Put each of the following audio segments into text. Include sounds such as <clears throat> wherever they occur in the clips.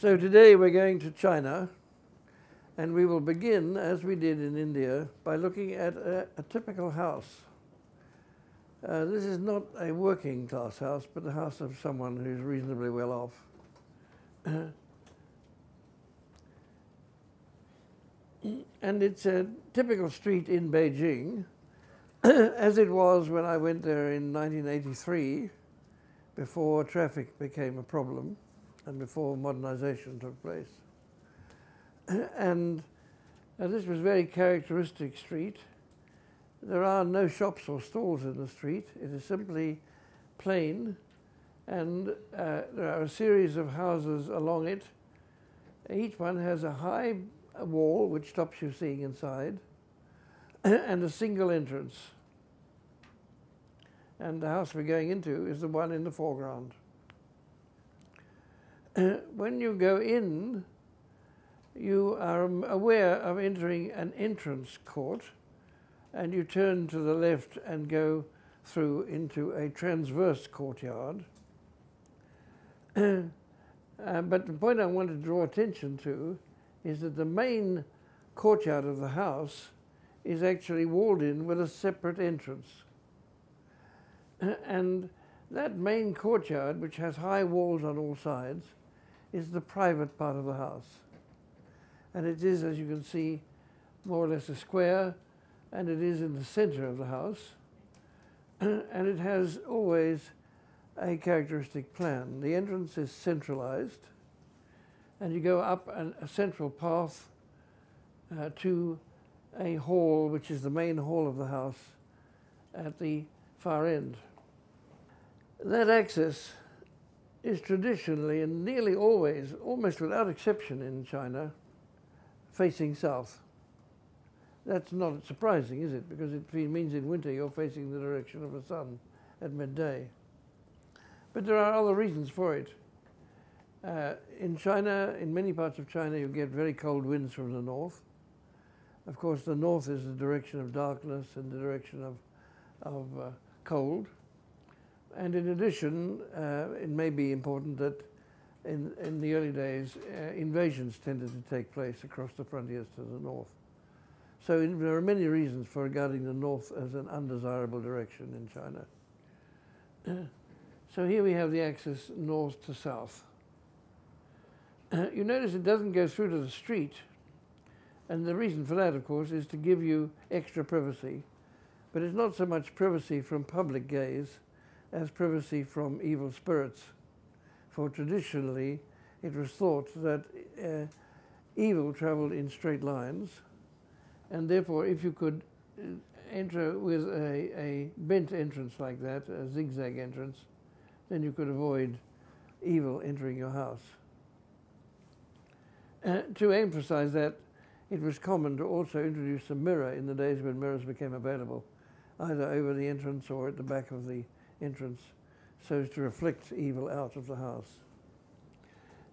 So today we're going to China and we will begin, as we did in India, by looking at a, a typical house. Uh, this is not a working class house, but the house of someone who's reasonably well off. <coughs> and it's a typical street in Beijing, <coughs> as it was when I went there in 1983, before traffic became a problem and before modernization took place. <clears throat> and uh, this was a very characteristic street. There are no shops or stalls in the street. It is simply plain, and uh, there are a series of houses along it. Each one has a high wall which stops you seeing inside, <clears throat> and a single entrance. And the house we're going into is the one in the foreground. <coughs> when you go in, you are aware of entering an entrance court and you turn to the left and go through into a transverse courtyard. <coughs> uh, but the point I want to draw attention to is that the main courtyard of the house is actually walled in with a separate entrance. <coughs> and that main courtyard, which has high walls on all sides, is the private part of the house. And it is, as you can see, more or less a square, and it is in the center of the house. <clears throat> and it has always a characteristic plan. The entrance is centralized, and you go up an, a central path uh, to a hall, which is the main hall of the house at the far end. That access is traditionally and nearly always, almost without exception in China, facing south. That's not surprising, is it? Because it means in winter you're facing the direction of the sun at midday. But there are other reasons for it. Uh, in China, in many parts of China, you get very cold winds from the north. Of course, the north is the direction of darkness and the direction of, of uh, cold. And in addition, uh, it may be important that in, in the early days, uh, invasions tended to take place across the frontiers to the north. So in, there are many reasons for regarding the north as an undesirable direction in China. <clears throat> so here we have the axis north to south. <clears throat> you notice it doesn't go through to the street, and the reason for that, of course, is to give you extra privacy. But it's not so much privacy from public gaze as privacy from evil spirits. For traditionally, it was thought that uh, evil traveled in straight lines, and therefore, if you could uh, enter with a, a bent entrance like that, a zigzag entrance, then you could avoid evil entering your house. Uh, to emphasize that, it was common to also introduce a mirror in the days when mirrors became available, either over the entrance or at the back of the entrance, so as to reflect evil out of the house.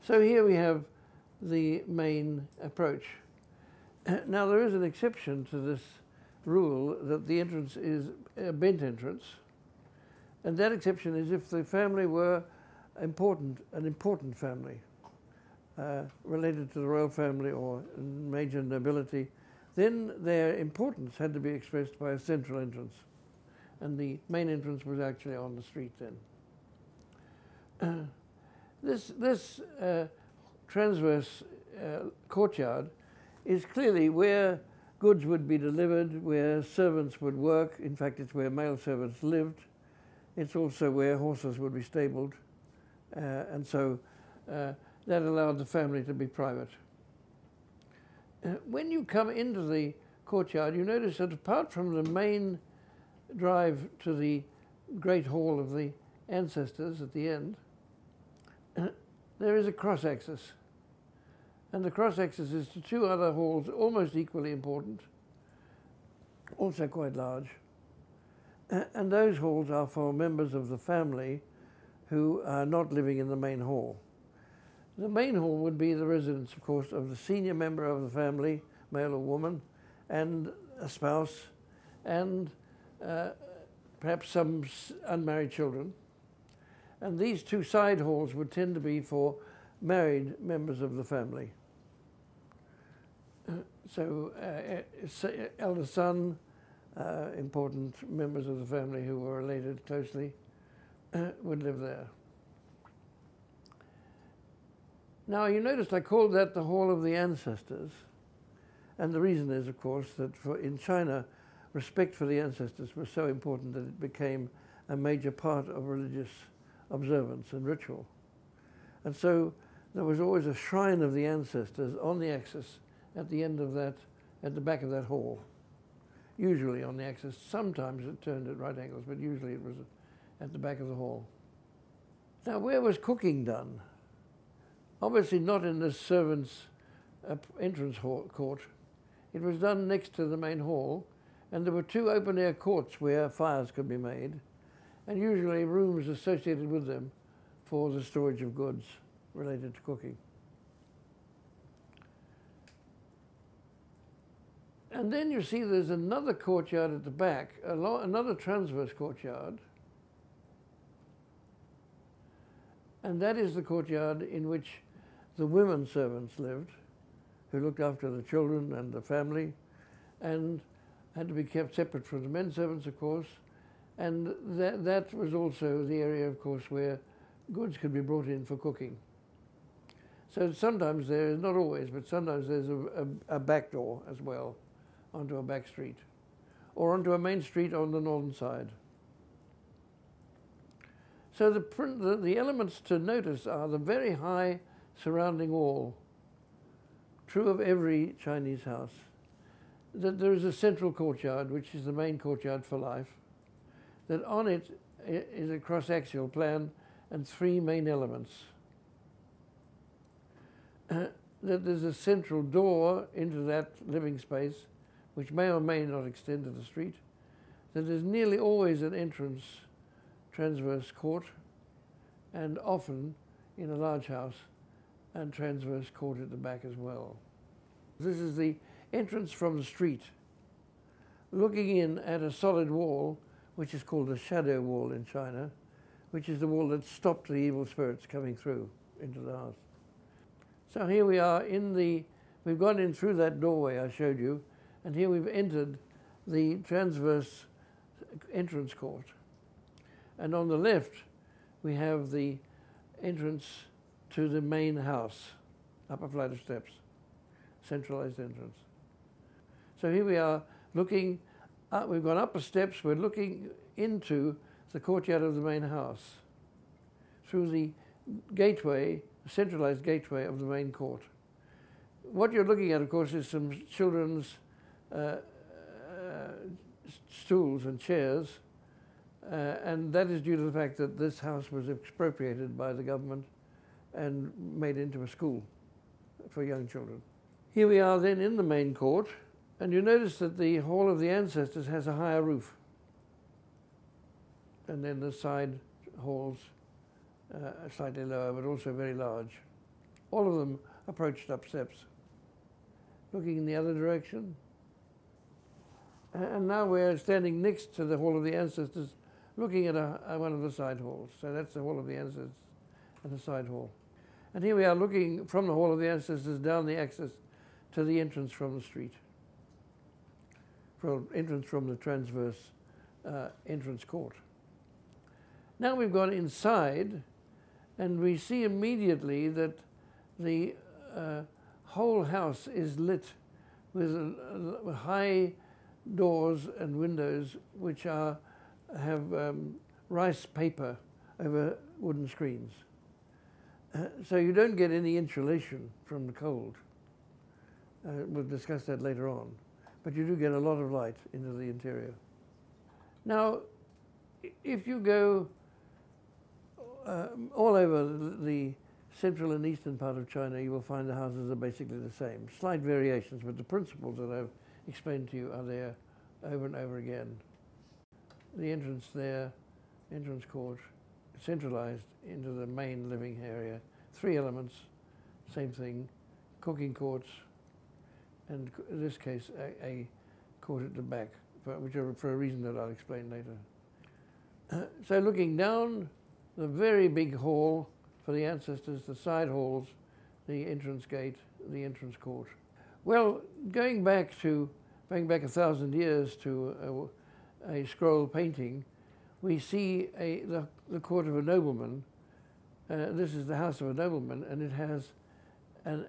So here we have the main approach. <clears throat> Now there is an exception to this rule that the entrance is a bent entrance, and that exception is if the family were important, an important family uh, related to the royal family or major nobility, then their importance had to be expressed by a central entrance. And the main entrance was actually on the street then. <clears throat> This this uh, transverse uh, courtyard is clearly where goods would be delivered, where servants would work. In fact, it's where male servants lived. It's also where horses would be stabled. Uh, and so uh, that allowed the family to be private. Uh, when you come into the courtyard, you notice that apart from the main drive to the great hall of the ancestors at the end, <clears throat> there is a cross axis. And the cross axis is to two other halls almost equally important, also quite large. <clears throat> And those halls are for members of the family who are not living in the main hall. The main hall would be the residence, of course, of the senior member of the family, male or woman, and a spouse, and perhaps some unmarried children. And these two side halls would tend to be for married members of the family. so, uh, elder son, uh, important members of the family who were related closely uh, would live there. Now, you noticed I called that the Hall of the Ancestors. And the reason is, of course, that for, in China, respect for the ancestors was so important that it became a major part of religious observance and ritual. And so there was always a shrine of the ancestors on the axis at the end of that, at the back of that hall. Usually on the axis. Sometimes it turned at right angles, but usually it was at the back of the hall. Now, where was cooking done? Obviously not in the servants' uh, entrance court. It was done next to the main hall, and there were two open-air courts where fires could be made, and usually rooms associated with them for the storage of goods related to cooking. And then you see there's another courtyard at the back, another transverse courtyard, and that is the courtyard in which the women servants lived, who looked after the children and the family, and had to be kept separate from the men servants, of course. And that, that was also the area, of course, where goods could be brought in for cooking. So sometimes there is, not always, but sometimes there's a, a, a back door as well onto a back street or onto a main street on the northern side. So the, the, the elements to notice are the very high surrounding wall, true of every Chinese house, that there is a central courtyard, which is the main courtyard for life, that on it is a cross-axial plan and three main elements. <clears throat> That there's a central door into that living space, which may or may not extend to the street, that there's nearly always an entrance transverse court, and often in a large house and transverse court at the back as well. This is the entrance from the street, looking in at a solid wall, which is called a shadow wall in China, which is the wall that stopped the evil spirits coming through into the house. So here we are in the, we've gone in through that doorway I showed you, and here we've entered the transverse entrance court. And on the left, we have the entrance to the main house, up a flight of steps, centralized entrance. So here we are looking, up, we've gone up the steps, we're looking into the courtyard of the main house through the gateway, centralized gateway of the main court. What you're looking at, of course, is some children's uh, uh, stools and chairs, uh, and that is due to the fact that this house was expropriated by the government and made into a school for young children. Here we are then in the main court, and you notice that the Hall of the Ancestors has a higher roof. And then the side halls uh, slightly lower, but also very large. All of them approached up steps. Looking in the other direction. And now we're standing next to the Hall of the Ancestors, looking at a, a, one of the side halls. So that's the Hall of the Ancestors and the side hall. And here we are looking from the Hall of the Ancestors down the axis to the entrance from the street, from entrance from the transverse uh, entrance court. Now we've gone inside and we see immediately that the uh, whole house is lit with uh, high doors and windows which are, have um, rice paper over wooden screens. Uh, so you don't get any insulation from the cold. Uh, we'll discuss that later on. But you do get a lot of light into the interior. Now, if you go uh, all over the central and eastern part of China, you will find the houses are basically the same. Slight variations, but the principles that I've explained to you are there over and over again. The entrance there, entrance court, centralized into the main living area. Three elements, same thing, cooking courts, and in this case, a, a court at the back, for, which are for a reason that I'll explain later. <clears throat> So looking down the very big hall for the ancestors, the side halls, the entrance gate, the entrance court. Well, going back to going back a thousand years to a, a scroll painting, we see a, the, the court of a nobleman. Uh, this is the house of a nobleman, and it has an,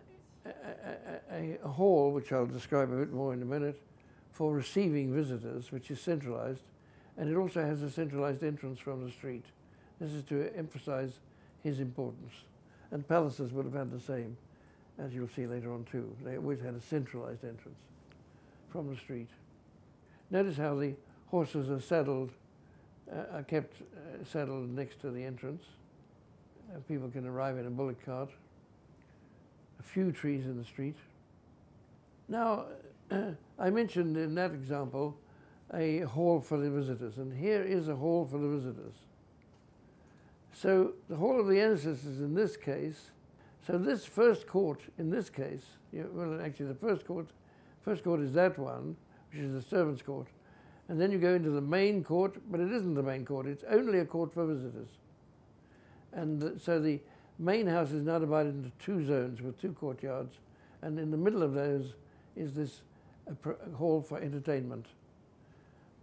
a, a, hall, which I'll describe a bit more in a minute, for receiving visitors, which is centralized, and it also has a centralized entrance from the street. This is to emphasize his importance. And palaces would have had the same, as you'll see later on too. They always had a centralized entrance from the street. Notice how the horses are saddled, uh, are kept uh, saddled next to the entrance. Uh, people can arrive in a bullock cart. Few trees in the street. Now, <clears throat> I mentioned in that example a hall for the visitors, and here is a hall for the visitors. So the Hall of the Ancestors in this case, so this first court in this case, well actually the first court, first court is that one, which is the servants' court, and then you go into the main court, but it isn't the main court, it's only a court for visitors. And so the main house is now divided into two zones with two courtyards, and in the middle of those is this hall for entertainment.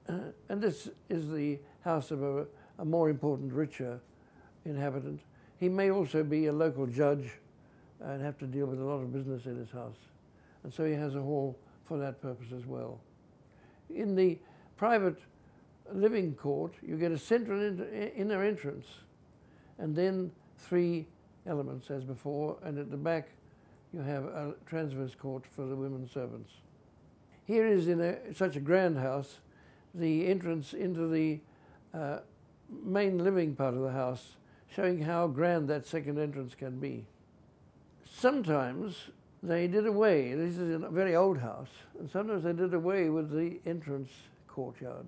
Uh, and this is the house of a, a more important, richer inhabitant. He may also be a local judge and have to deal with a lot of business in his house. And so he has a hall for that purpose as well. In the private living court, you get a central inner entrance and then three elements as before, and at the back you have a transverse court for the women servants. Here is in a, such a grand house the entrance into the uh, main living part of the house showing how grand that second entrance can be. Sometimes they did away, this is a very old house, and sometimes they did away with the entrance courtyard.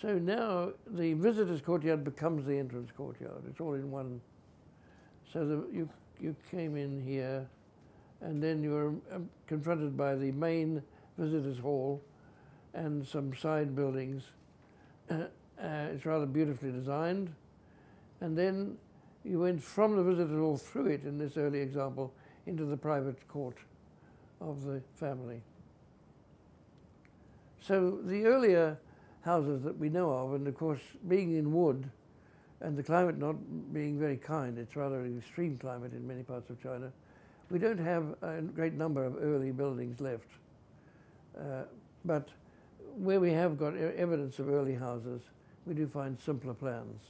So now the visitors' courtyard becomes the entrance courtyard. It's all in one. So the, you, you came in here, and then you were um, confronted by the main visitors' hall and some side buildings. Uh, uh, it's rather beautifully designed. And then you went from the visitors' hall through it, in this early example, into the private court of the family. So the earlier houses that we know of, and of course being in wood, and the climate not being very kind, it's rather an extreme climate in many parts of China, we don't have a great number of early buildings left. Uh, but where we have got evidence of early houses, we do find simpler plans.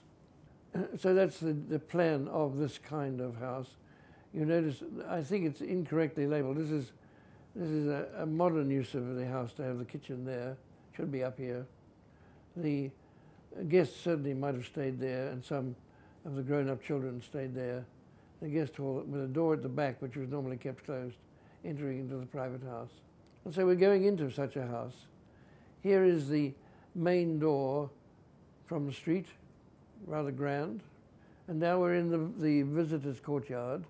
<clears throat> so that's the, the plan of this kind of house. You notice, I think it's incorrectly labeled. This is, this is a, a modern use of the house to have the kitchen there. Should be up here. The guests certainly might have stayed there, and some of the grown-up children stayed there. The guest hall with a door at the back, which was normally kept closed, entering into the private house. And so we're going into such a house. Here is the main door from the street rather grand. And now we're in the, the visitors' courtyard,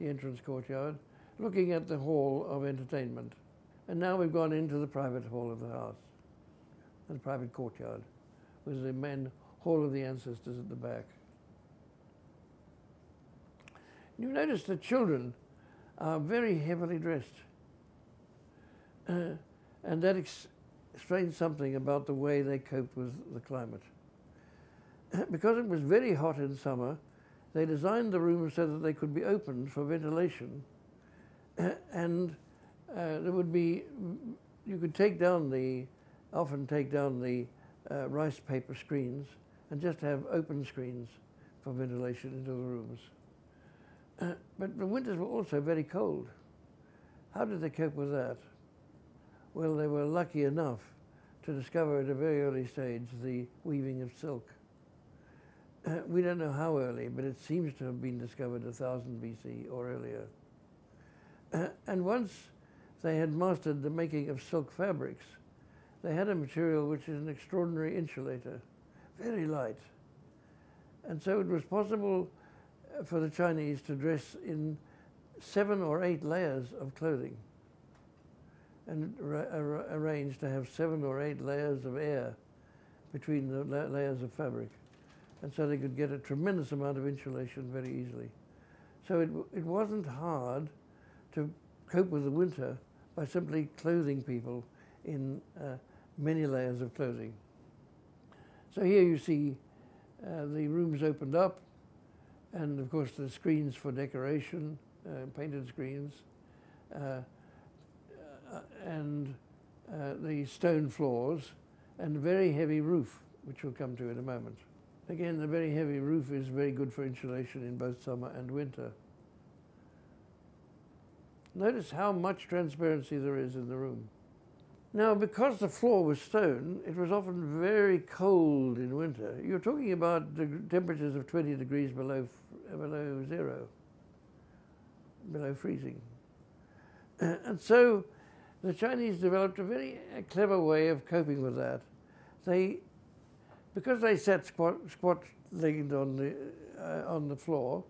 the entrance courtyard, looking at the hall of entertainment. And now we've gone into the private hall of the house, the private courtyard, with the main hall of the ancestors at the back. You notice the children are very heavily dressed. Uh, and that ex explains something about the way they cope with the climate. because it was very hot in summer, they designed the rooms so that they could be opened for ventilation. and uh, there would be, you could take down the, often take down the uh, rice paper screens and just have open screens for ventilation into the rooms. Uh, <clears throat> but the winters were also very cold. How did they cope with that? Well, they were lucky enough to discover at a very early stage the weaving of silk. Uh, <clears throat> we don't know how early, but it seems to have been discovered 1000 BC or earlier. Uh, <clears throat> and once they had mastered the making of silk fabrics, they had a material which is an extraordinary insulator, very light. And so it was possible uh, for the Chinese to dress in seven or eight layers of clothing and arrange to have seven or eight layers of air between the la layers of fabric and so they could get a tremendous amount of insulation very easily. So it, it wasn't hard to cope with the winter by simply clothing people in uh, many layers of clothing. So here you see uh, the rooms opened up, and of course the screens for decoration, uh, painted screens, uh, uh, and uh, the stone floors, and very heavy roof, which we'll come to in a moment. Again, the very heavy roof is very good for insulation in both summer and winter. Notice how much transparency there is in the room. Now, because the floor was stone, it was often very cold in winter. You're talking about temperatures of 20 degrees below, below zero, below freezing. <clears throat> and so the Chinese developed a very clever way of coping with that. They, because they sat squat, squat legged on the, uh, on the floor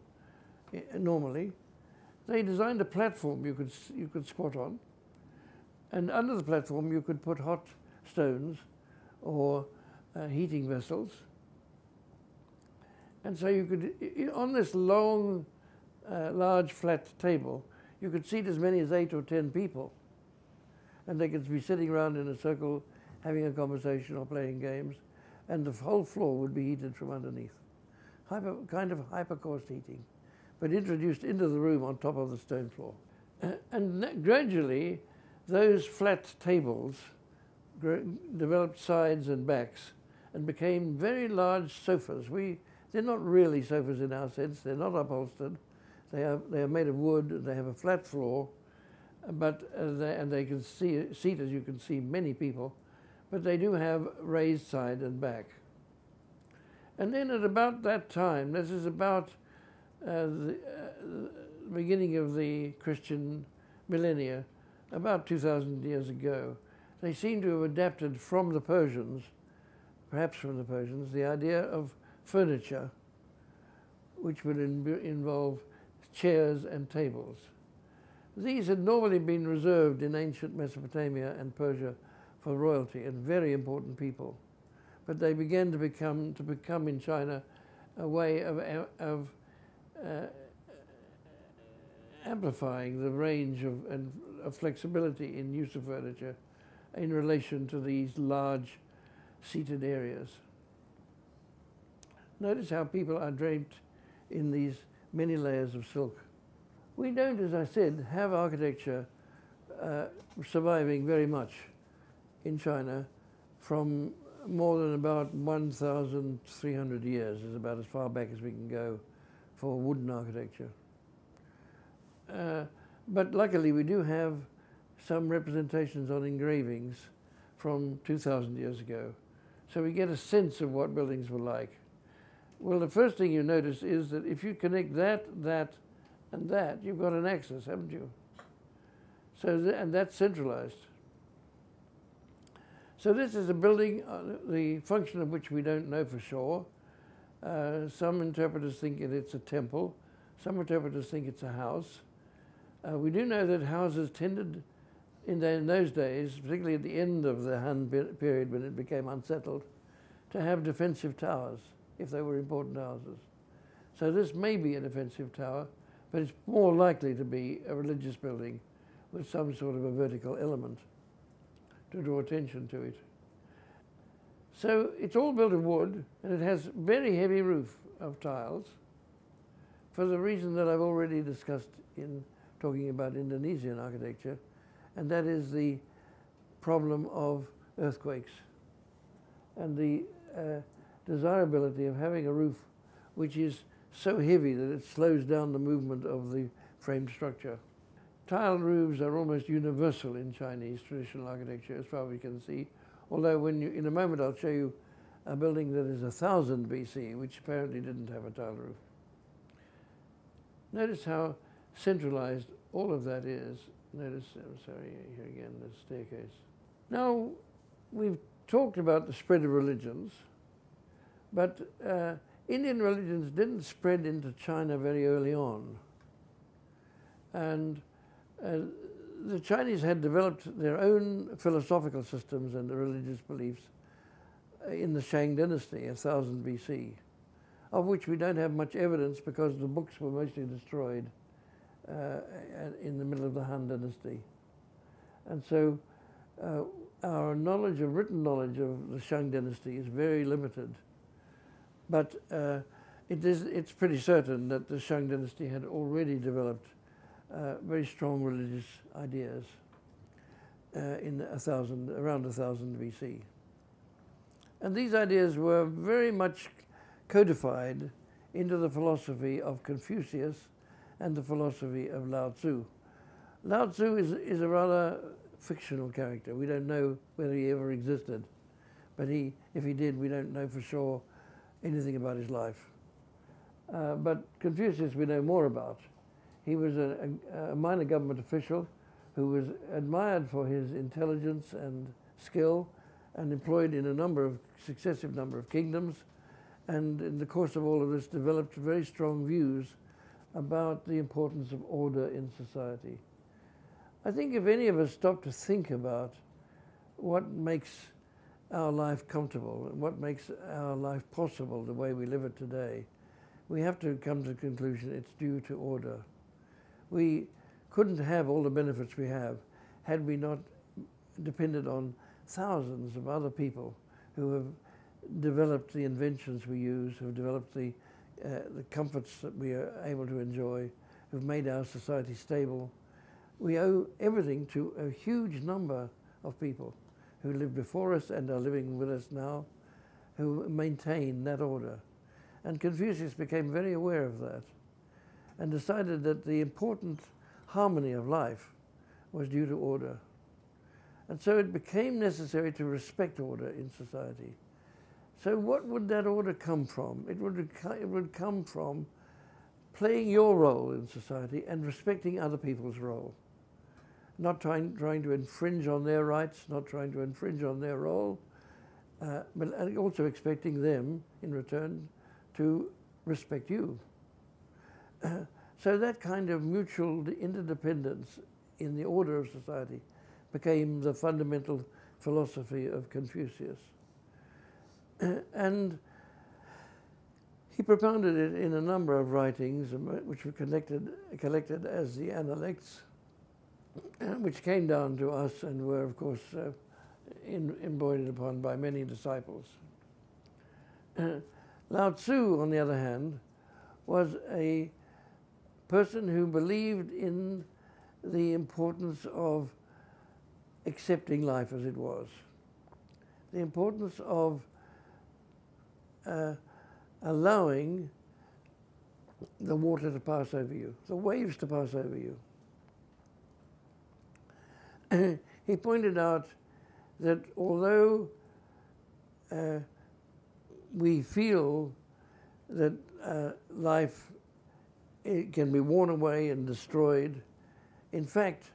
uh, normally, they designed a platform you could, you could squat on, and under the platform you could put hot stones or uh, heating vessels. And so you could, on this long, uh, large flat table, you could seat as many as eight or ten people. And they could be sitting around in a circle having a conversation or playing games. And the whole floor would be heated from underneath. Hyper, kind of hypocaust heating, but introduced into the room on top of the stone floor. Uh, and gradually, those flat tables developed sides and backs and became very large sofas. We, they're not really sofas in our sense, they're not upholstered, they are, they are made of wood, they have a flat floor, but uh, they, and they can see, seat, as you can see, many people, but they do have raised side and back. And then at about that time, this is about uh, the uh, beginning of the Christian millennia, about 2,000 years ago, they seem to have adapted from the Persians, perhaps from the Persians, the idea of furniture, which would in involve chairs and tables. These had normally been reserved in ancient Mesopotamia and Persia for royalty and very important people. But they began to become, to become in China a way of, of uh, amplifying the range of, and, of flexibility in use of furniture in relation to these large seated areas. Notice how people are draped in these many layers of silk. We don't, as I said, have architecture uh, surviving very much in China from more than about 1,300 years is about as far back as we can go for wooden architecture. Uh, but luckily we do have some representations on engravings from 2,000 years ago. So we get a sense of what buildings were like. Well, the first thing you notice is that if you connect that, that, and that, you've got an axis, haven't you? So, th and that's centralized. So this is a building, uh, the function of which we don't know for sure. Uh, some interpreters think it, it's a temple. Some interpreters think it's a house. Uh, we do know that houses tended, in, the, in, those days, particularly at the end of the Han period when it became unsettled, to have defensive towers if they were important houses. So this may be a defensive tower, but it's more likely to be a religious building with some sort of a vertical element to draw attention to it. So it's all built of wood, and it has very heavy roof of tiles for the reason that I've already discussed in talking about Indonesian architecture, and that is the problem of earthquakes and the uh, desirability of having a roof which is so heavy that it slows down the movement of the frame structure. Tile roofs are almost universal in Chinese traditional architecture as far as we can see, although when you, in a moment I'll show you a building that is 1000 BC, which apparently didn't have a tile roof. Notice how centralized all of that is. Notice, I'm sorry, here again, the staircase. Now, we've talked about the spread of religions, but uh, Indian religions didn't spread into China very early on. And uh, the Chinese had developed their own philosophical systems and religious beliefs in the Shang dynasty, 1000 BC. of which we don't have much evidence because the books were mostly destroyed uh, in the middle of the Han Dynasty. And so uh, our knowledge of written knowledge of the Shang Dynasty is very limited. But uh, it is, it's pretty certain that the Shang Dynasty had already developed uh, very strong religious ideas uh, in a thousand, around 1000 BC. And these ideas were very much codified into the philosophy of Confucius and the philosophy of Lao Tzu. Lao Tzu is, is a rather fictional character. We don't know whether he ever existed, but he, if he did, we don't know for sure anything about his life. Uh, but Confucius we know more about. He was a, a, a minor government official who was admired for his intelligence and skill and employed in a number of successive number of kingdoms and in the course of all of this developed very strong views about the importance of order in society. I think if any of us stop to think about what makes our life comfortable and what makes our life possible the way we live it today, we have to come to the conclusion it's due to order. We couldn't have all the benefits we have had we not depended on thousands of other people who have developed the inventions we use, who have developed the, uh, the comforts that we are able to enjoy, who've made our society stable. We owe everything to a huge number of people who lived before us and are living with us now, who maintain that order. And Confucius became very aware of that and decided that the important harmony of life was due to order. And so it became necessary to respect order in society. So what would that order come from? It would, it would come from playing your role in society and respecting other people's role. Not trying, trying to infringe on their rights, not trying to infringe on their role, uh, but also expecting them, in return, to respect you. Uh, <clears throat> so that kind of mutual interdependence in the order of society became the fundamental philosophy of Confucius. <clears throat> and he propounded it in a number of writings, um, which were collected, collected as the Analects, <clears throat> which came down to us and were, of course, uh, in, embroidered upon by many disciples. <clears throat> Lao Tzu, on the other hand, was a person who believed in the importance of accepting life as it was, the importance of uh, allowing the water to pass over you, the waves to pass over you. <clears throat> he pointed out that although uh, we feel that uh, life it can be worn away and destroyed, in fact,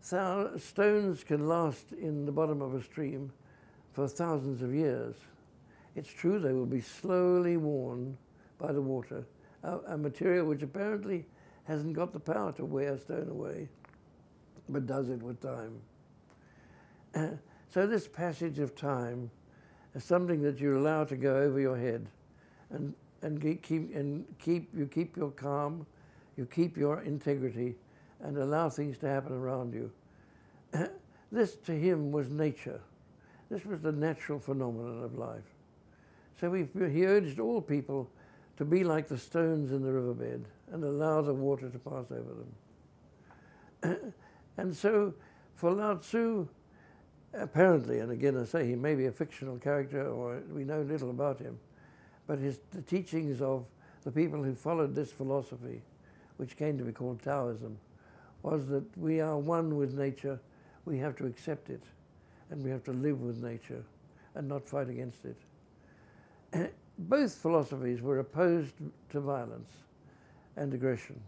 stones can last in the bottom of a stream for thousands of years. It's true they will be slowly worn by the water, a, a material which apparently hasn't got the power to wear stone away, but does it with time. <clears throat> So this passage of time is something that you allow to go over your head, and and keep and keep you keep your calm, you keep your integrity, and allow things to happen around you. <clears throat> this to him was nature. This was the natural phenomenon of life. So we, he urged all people to be like the stones in the riverbed and allow the water to pass over them. <clears throat> and so for Lao Tzu, apparently, and again I say he may be a fictional character or we know little about him, but his, the teachings of the people who followed this philosophy, which came to be called Taoism, was that we are one with nature, we have to accept it, and we have to live with nature and not fight against it. <coughs> both philosophies were opposed to violence and aggression.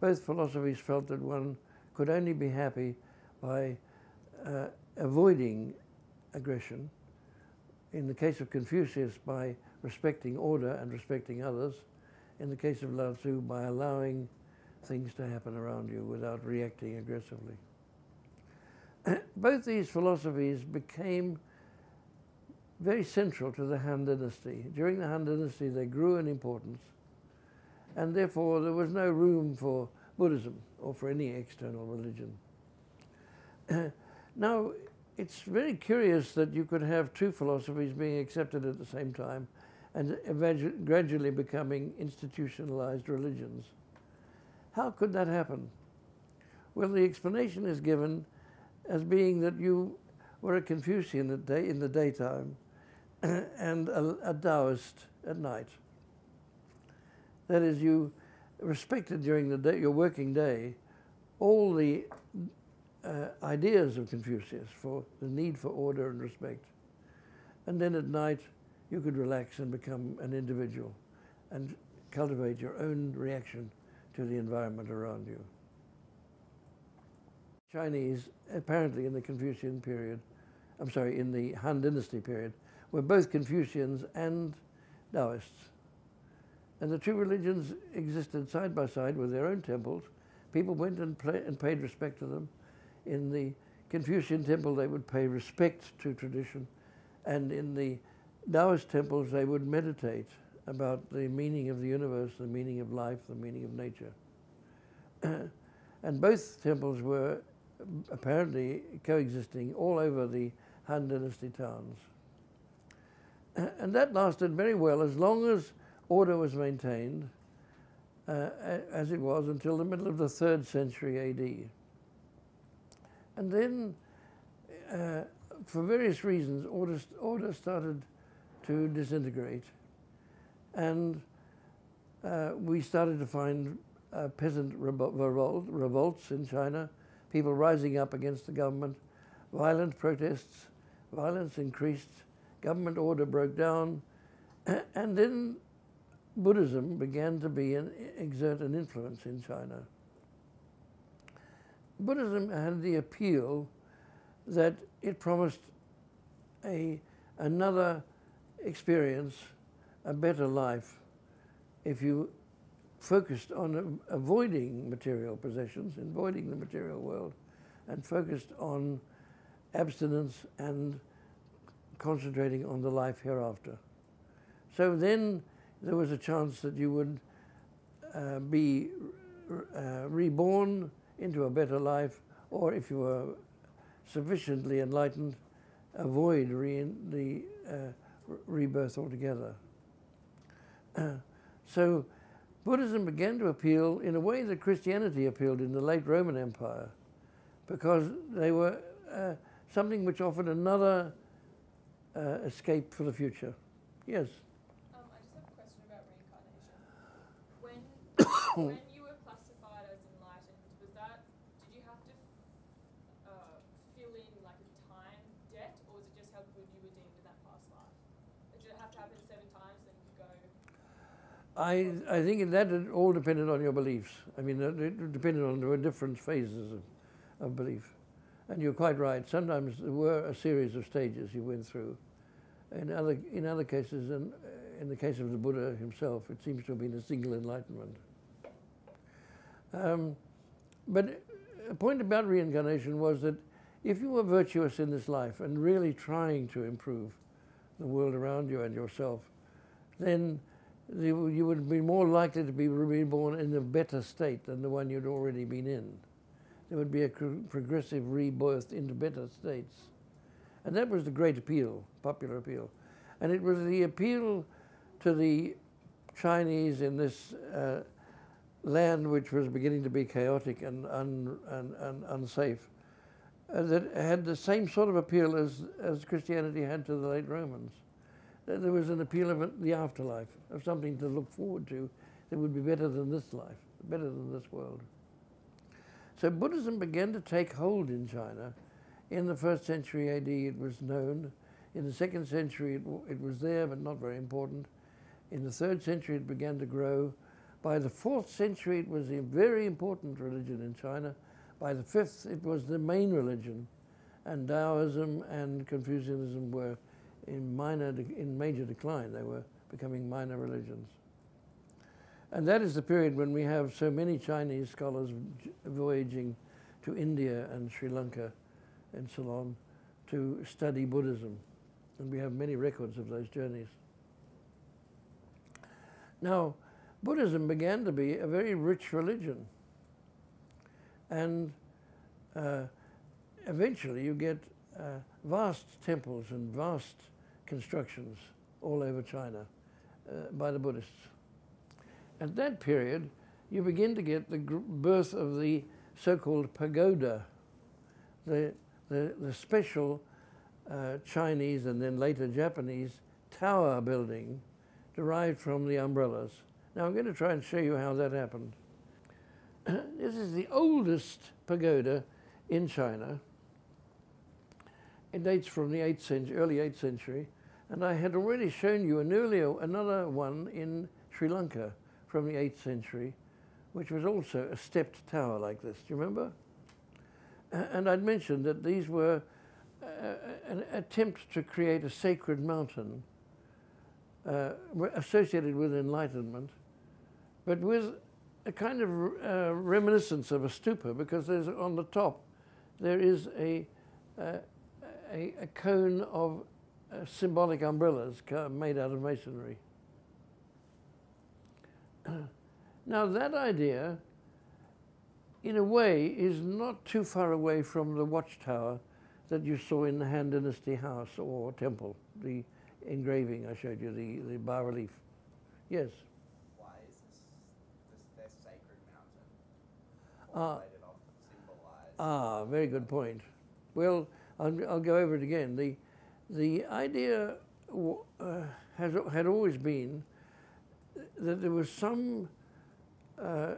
Both philosophies felt that one could only be happy by uh, avoiding aggression. In the case of Confucius, by respecting order and respecting others. In the case of Lao Tzu, by allowing things to happen around you without reacting aggressively. <coughs> Both these philosophies became very central to the Han Dynasty. During the Han Dynasty, they grew in importance, and therefore there was no room for Buddhism or for any external religion. <clears throat> now, it's very curious that you could have two philosophies being accepted at the same time and gradually becoming institutionalized religions. How could that happen? Well, the explanation is given as being that you were a Confucian day, in the daytime <clears throat> and a, a Taoist at night. That is, you respected during the day, your working day all the uh, ideas of Confucius for the need for order and respect. And then at night, you could relax and become an individual and cultivate your own reaction to the environment around you. Chinese, apparently in the Confucian period, I'm sorry, in the Han Dynasty period, were both Confucians and Taoists. And the two religions existed side by side with their own temples. People went and, play, and paid respect to them. In the Confucian temple, they would pay respect to tradition. And in the Taoist temples, they would meditate about the meaning of the universe, the meaning of life, the meaning of nature. <clears throat> and both temples were apparently coexisting all over the Han Dynasty towns. And that lasted very well as long as order was maintained, uh, as it was until the middle of the third century AD. And then, uh, for various reasons, order, order started to disintegrate. And uh, we started to find uh, peasant revolt, revolts in China, people rising up against the government, violent protests, violence increased, government order broke down, <clears throat> and then Buddhism began to be an, exert an influence in China. Buddhism had the appeal that it promised a, another experience, a better life, if you focused on avoiding material possessions, avoiding the material world, and focused on abstinence and concentrating on the life hereafter. So then there was a chance that you would uh, be uh, reborn into a better life, or if you were sufficiently enlightened, avoid re the uh, rebirth altogether. <clears throat> so Buddhism began to appeal in a way that Christianity appealed in the late Roman Empire, because they were uh, something which offered another uh, escape for the future. Yes? Um, I just have a question about reincarnation. When, <coughs> when you were classified as enlightened, was that, did you have to uh, fill in like a time debt, or was it just how good you were deemed in that past life? Did it have to happen seven times, then you go? I, I think that it all depended on your beliefs. I mean, it depended on there were different phases of, of belief. And you're quite right. Sometimes there were a series of stages you went through. In other, in other cases, and in the case of the Buddha himself, it seems to have been a single enlightenment. Um, but a point about reincarnation was that if you were virtuous in this life and really trying to improve the world around you and yourself, then you would be more likely to be reborn in a better state than the one you'd already been in there would be a progressive rebirth into better states. And that was the great appeal, popular appeal. And it was the appeal to the Chinese in this uh, land which was beginning to be chaotic and, un, and, and unsafe uh, that had the same sort of appeal as, as Christianity had to the late Romans. There was an appeal of the afterlife, of something to look forward to that would be better than this life, better than this world. So Buddhism began to take hold in China. In the first century AD, it was known. In the second century, it, it was there, but not very important. In the third century, it began to grow. By the fourth century, it was a very important religion in China. By the fifth, it was the main religion. And Taoism and Confucianism were in, minor, in major decline. They were becoming minor religions. And that is the period when we have so many Chinese scholars voyaging to India and Sri Lanka and so on to study Buddhism. And we have many records of those journeys. Now, Buddhism began to be a very rich religion. And uh, eventually you get uh, vast temples and vast constructions all over China uh, by the Buddhists. At that period, you begin to get the birth of the so-called pagoda, the, the, the special uh, Chinese and then later Japanese tower building derived from the umbrellas. Now I'm going to try and show you how that happened. <clears throat> this is the oldest pagoda in China. It dates from the 8th century, early 8th century, and I had already shown you an earlier, another one in Sri Lanka from the 8th century, which was also a stepped tower like this. Do you remember? And I'd mentioned that these were uh, an attempt to create a sacred mountain uh, associated with enlightenment, but with a kind of uh, reminiscence of a stupa, because there's on the top there is a, uh, a, a, cone of uh, symbolic umbrellas made out of masonry. Now that idea, in a way, is not too far away from the watchtower that you saw in the Han Dynasty house or temple, the engraving I showed you, the, the bas relief. Yes? Why is this, this, this sacred mountain? Uh, ah, very good point. Well, I'll, I'll go over it again. The, the idea uh, has, had always been that there was some, uh,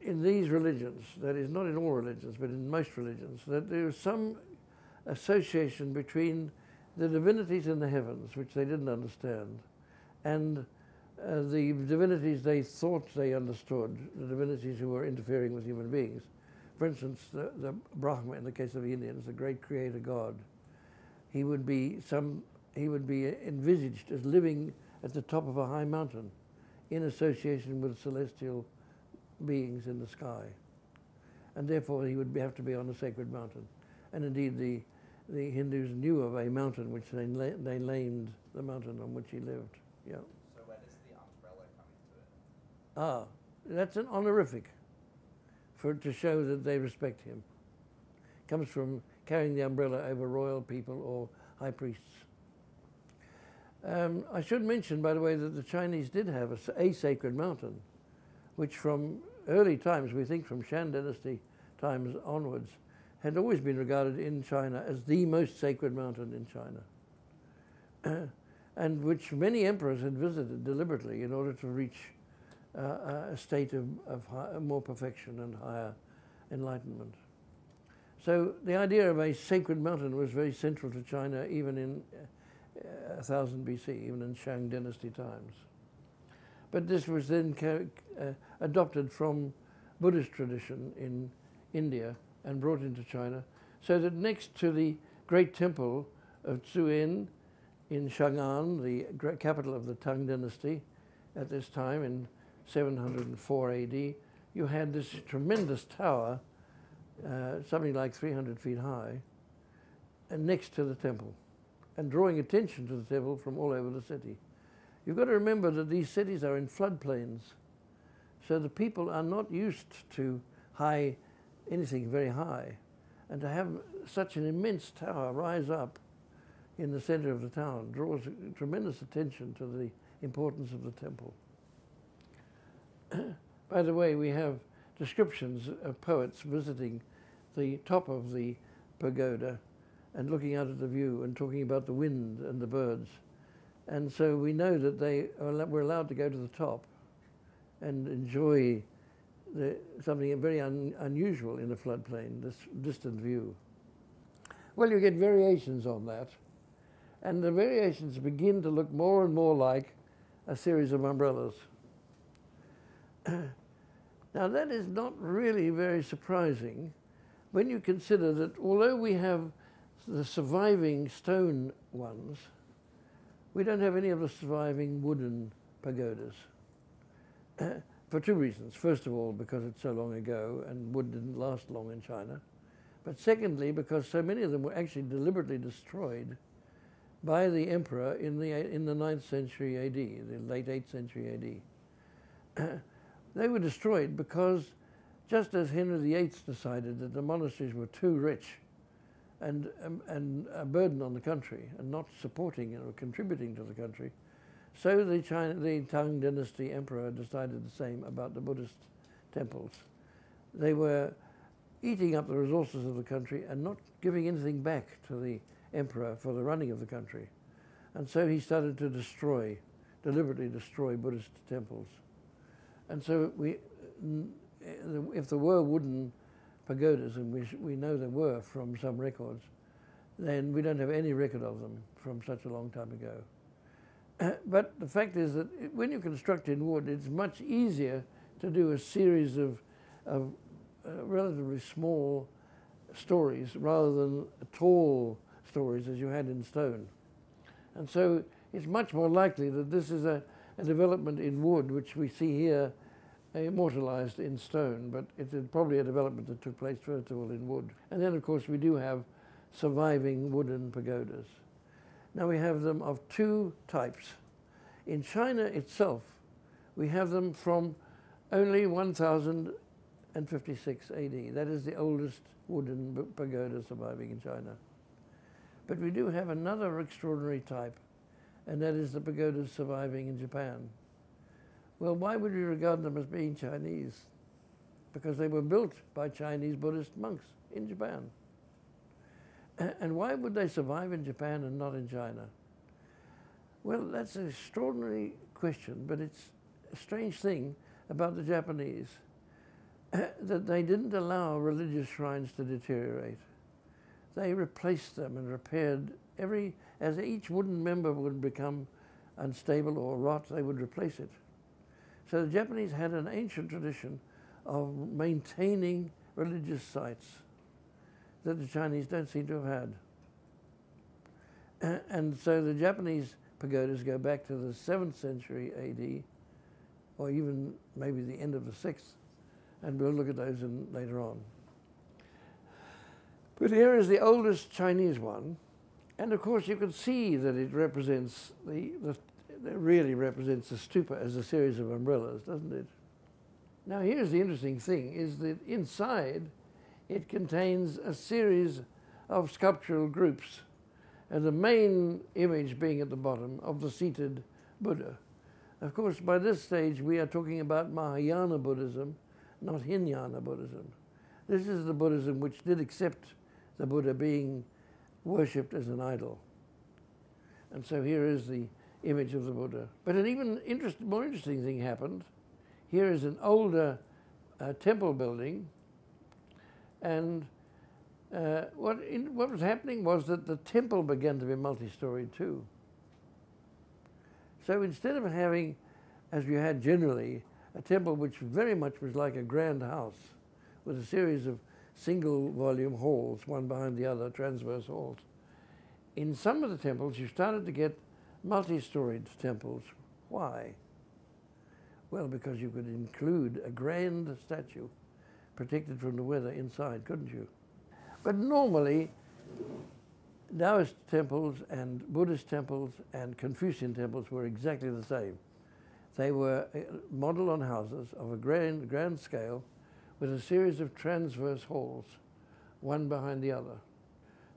in these religions, that is not in all religions, but in most religions, that there was some association between the divinities in the heavens, which they didn't understand, and uh, the divinities they thought they understood, the divinities who were interfering with human beings. For instance, the, the Brahma, in the case of the Indians, the great creator god, he would be some, he would be envisaged as living at the top of a high mountain in association with celestial beings in the sky. And therefore he would have to be on a sacred mountain. And indeed the the Hindus knew of a mountain which they, they named the mountain on which he lived. Yeah. So where does the umbrella come into it? Ah, that's an honorific for to show that they respect him. Comes from carrying the umbrella over royal people or high priests. Um, I should mention, by the way, that the Chinese did have a, a, sacred mountain, which from early times, we think from Shang Dynasty times onwards, had always been regarded in China as the most sacred mountain in China, <clears throat> and which many emperors had visited deliberately in order to reach uh, a state of, of high, more perfection and higher enlightenment. So the idea of a sacred mountain was very central to China even in uh, 1000 BC, even in Shang dynasty times. But this was then uh, adopted from Buddhist tradition in India and brought into China, so that next to the great temple of Zhuyin in Chang'an, the capital of the Tang dynasty at this time in 704 AD, you had this tremendous tower, uh, something like 300 feet high, and next to the temple, and drawing attention to the temple from all over the city. You've got to remember that these cities are in floodplains, so the people are not used to high anything very high. And to have such an immense tower rise up in the center of the town draws tremendous attention to the importance of the temple. <clears throat> By the way, we have descriptions of poets visiting the top of the pagoda and looking out at the view and talking about the wind and the birds. And so we know that they were allowed to go to the top and enjoy the, something very un, unusual in a floodplain, this distant view. Well, you get variations on that, and the variations begin to look more and more like a series of umbrellas. <clears throat> now, that is not really very surprising when you consider that although we have the surviving stone ones, we don't have any of the surviving wooden pagodas. Uh, for two reasons. First of all, because it's so long ago and wood didn't last long in China. But secondly, because so many of them were actually deliberately destroyed by the emperor in the, in the 9th century AD, the late 8th century AD. Uh, they were destroyed because just as Henry VIII decided that the monasteries were too rich and, um, and a burden on the country and not supporting or contributing to the country, so the, China, the Tang Dynasty emperor decided the same about the Buddhist temples. They were eating up the resources of the country and not giving anything back to the emperor for the running of the country. And so he started to destroy, deliberately destroy Buddhist temples. And so we, if there were wooden pagodas, and we, we know there were from some records, then we don't have any record of them from such a long time ago. <clears throat> but the fact is that when you construct in wood, it's much easier to do a series of, of uh, relatively small stories rather than tall stories as you had in stone. And so it's much more likely that this is a, a development in wood, which we see here immortalized in stone, but it's probably a development that took place first of all in wood. And then, of course, we do have surviving wooden pagodas. Now we have them of two types. In China itself, we have them from only 1056 AD. That is the oldest wooden pagoda surviving in China. But we do have another extraordinary type, and that is the pagodas surviving in Japan. Well, why would we regard them as being Chinese? Because they were built by Chinese Buddhist monks in Japan. And why would they survive in Japan and not in China? Well, that's an extraordinary question, but it's a strange thing about the Japanese eh, that they didn't allow religious shrines to deteriorate. They replaced them and repaired every, as each wooden member would become unstable or rot, they would replace it. So the Japanese had an ancient tradition of maintaining religious sites that the Chinese don't seem to have had. And so the Japanese pagodas go back to the 7th century AD, or even maybe the end of the 6th, and we'll look at those in, later on. But here is the oldest Chinese one, and of course you can see that it represents the, the it really represents the stupa as a series of umbrellas, doesn't it? Now here's the interesting thing, is that inside it contains a series of sculptural groups, and the main image being at the bottom of the seated Buddha. Of course, by this stage we are talking about Mahayana Buddhism, not Hinayana Buddhism. This is the Buddhism which did accept the Buddha being worshipped as an idol. And so here is the image of the Buddha. But an even interest, more interesting thing happened. Here is an older uh, temple building, and uh, what, in, what was happening was that the temple began to be multi-storied too. So instead of having, as you had generally, a temple which very much was like a grand house with a series of single volume halls, one behind the other, transverse halls. In some of the temples, you started to get multi-storied temples. Why? Well, because you could include a grand statue protected from the weather inside, couldn't you? But normally, Taoist temples and Buddhist temples and Confucian temples were exactly the same. They were uh, modeled on houses of a grand, grand scale with a series of transverse halls, one behind the other.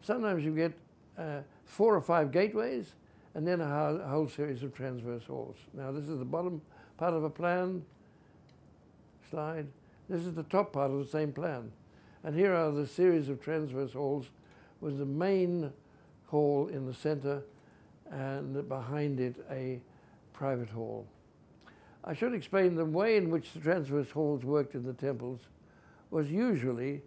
Sometimes you get uh, four or five gateways and then a whole series of transverse halls. Now this is the bottom part of a plan slide. This is the top part of the same plan. And here are the series of transverse halls with the main hall in the center and behind it a private hall. I should explain the way in which the transverse halls worked in the temples was usually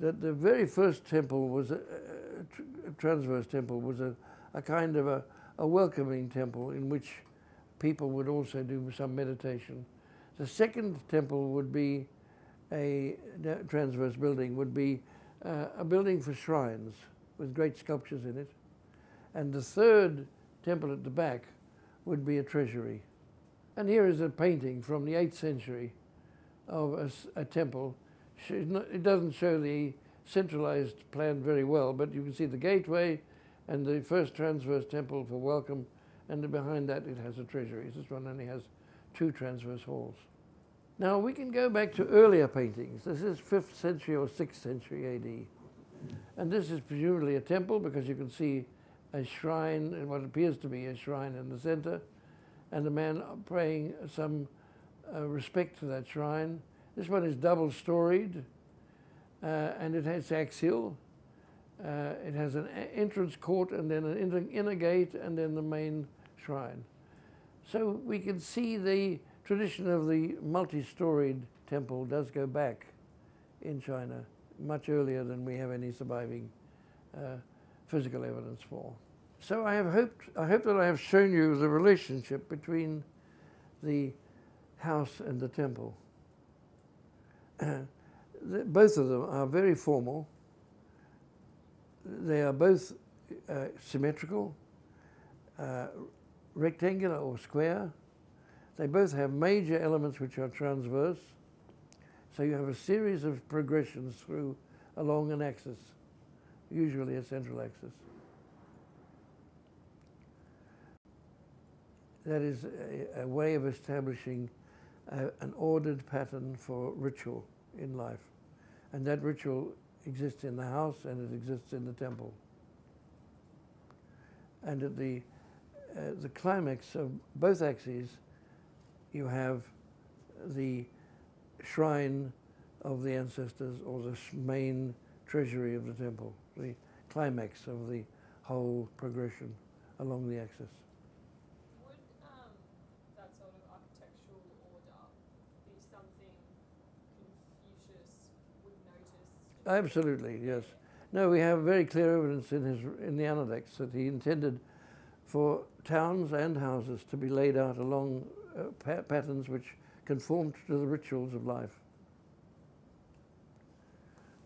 that the very first temple was a, a, a transverse temple was a, a kind of a, a welcoming temple in which people would also do some meditation. The second temple would be a transverse building, would be uh, a building for shrines with great sculptures in it. And the third temple at the back would be a treasury. And here is a painting from the 8th century of a, a temple. It doesn't show the centralized plan very well, but you can see the gateway and the first transverse temple for welcome, and behind that it has a treasury. This one only has two transverse halls. Now we can go back to earlier paintings. This is 5th century or 6th century AD. And this is presumably a temple because you can see a shrine, and what appears to be a shrine in the center, and a man praying some uh, respect to that shrine. This one is double storied, uh, and it has axial. Uh, it has an entrance court and then an inner, gate and then the main shrine. So we can see the tradition of the multi-storied temple does go back in China much earlier than we have any surviving uh, physical evidence for. So I have hoped, I hope that I have shown you the relationship between the house and the temple. <clears throat> both of them are very formal. They are both uh, symmetrical, uh, rectangular or square. They both have major elements which are transverse. So you have a series of progressions through along an axis, usually a central axis. That is a, a way of establishing a, an ordered pattern for ritual in life. And that ritual exists in the house and it exists in the temple. And at the, uh, the climax of both axes, you have the shrine of the ancestors or the main treasury of the temple, the climax of the whole progression along the axis. Would um, that sort of architectural order be something Confucius would notice? Absolutely, yes. No, we have very clear evidence in his in the Analects that he intended for towns and houses to be laid out along uh, pa patterns which conformed to the rituals of life.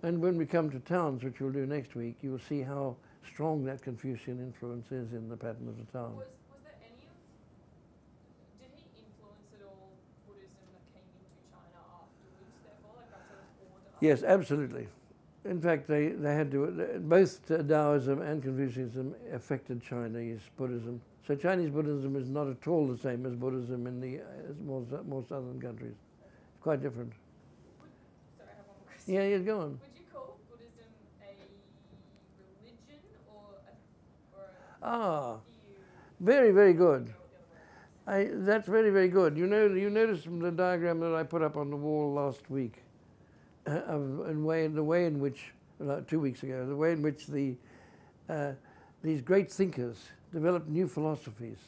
And when we come to towns, which we'll do next week, you will see how strong that Confucian influence is in the pattern of the town. Was, was there any of, did he influence at all Buddhism that came into China afterwards, therefore, like that sort of order? Yes, absolutely. In fact, they, they had to, both Taoism and Confucianism affected Chinese Buddhism. So Chinese Buddhism is not at all the same as Buddhism in the uh, more, more southern countries. It's quite different. Sorry, I have one more question. Yeah, yeah, go on. Would you call Buddhism a religion or a, or a Ah, very, very good. Or the other way around? I, that's very, very good. You know, you noticed from the diagram that I put up on the wall last week, uh, of, and way, the way in which, uh, two weeks ago, the way in which the, uh, these great thinkers developed new philosophies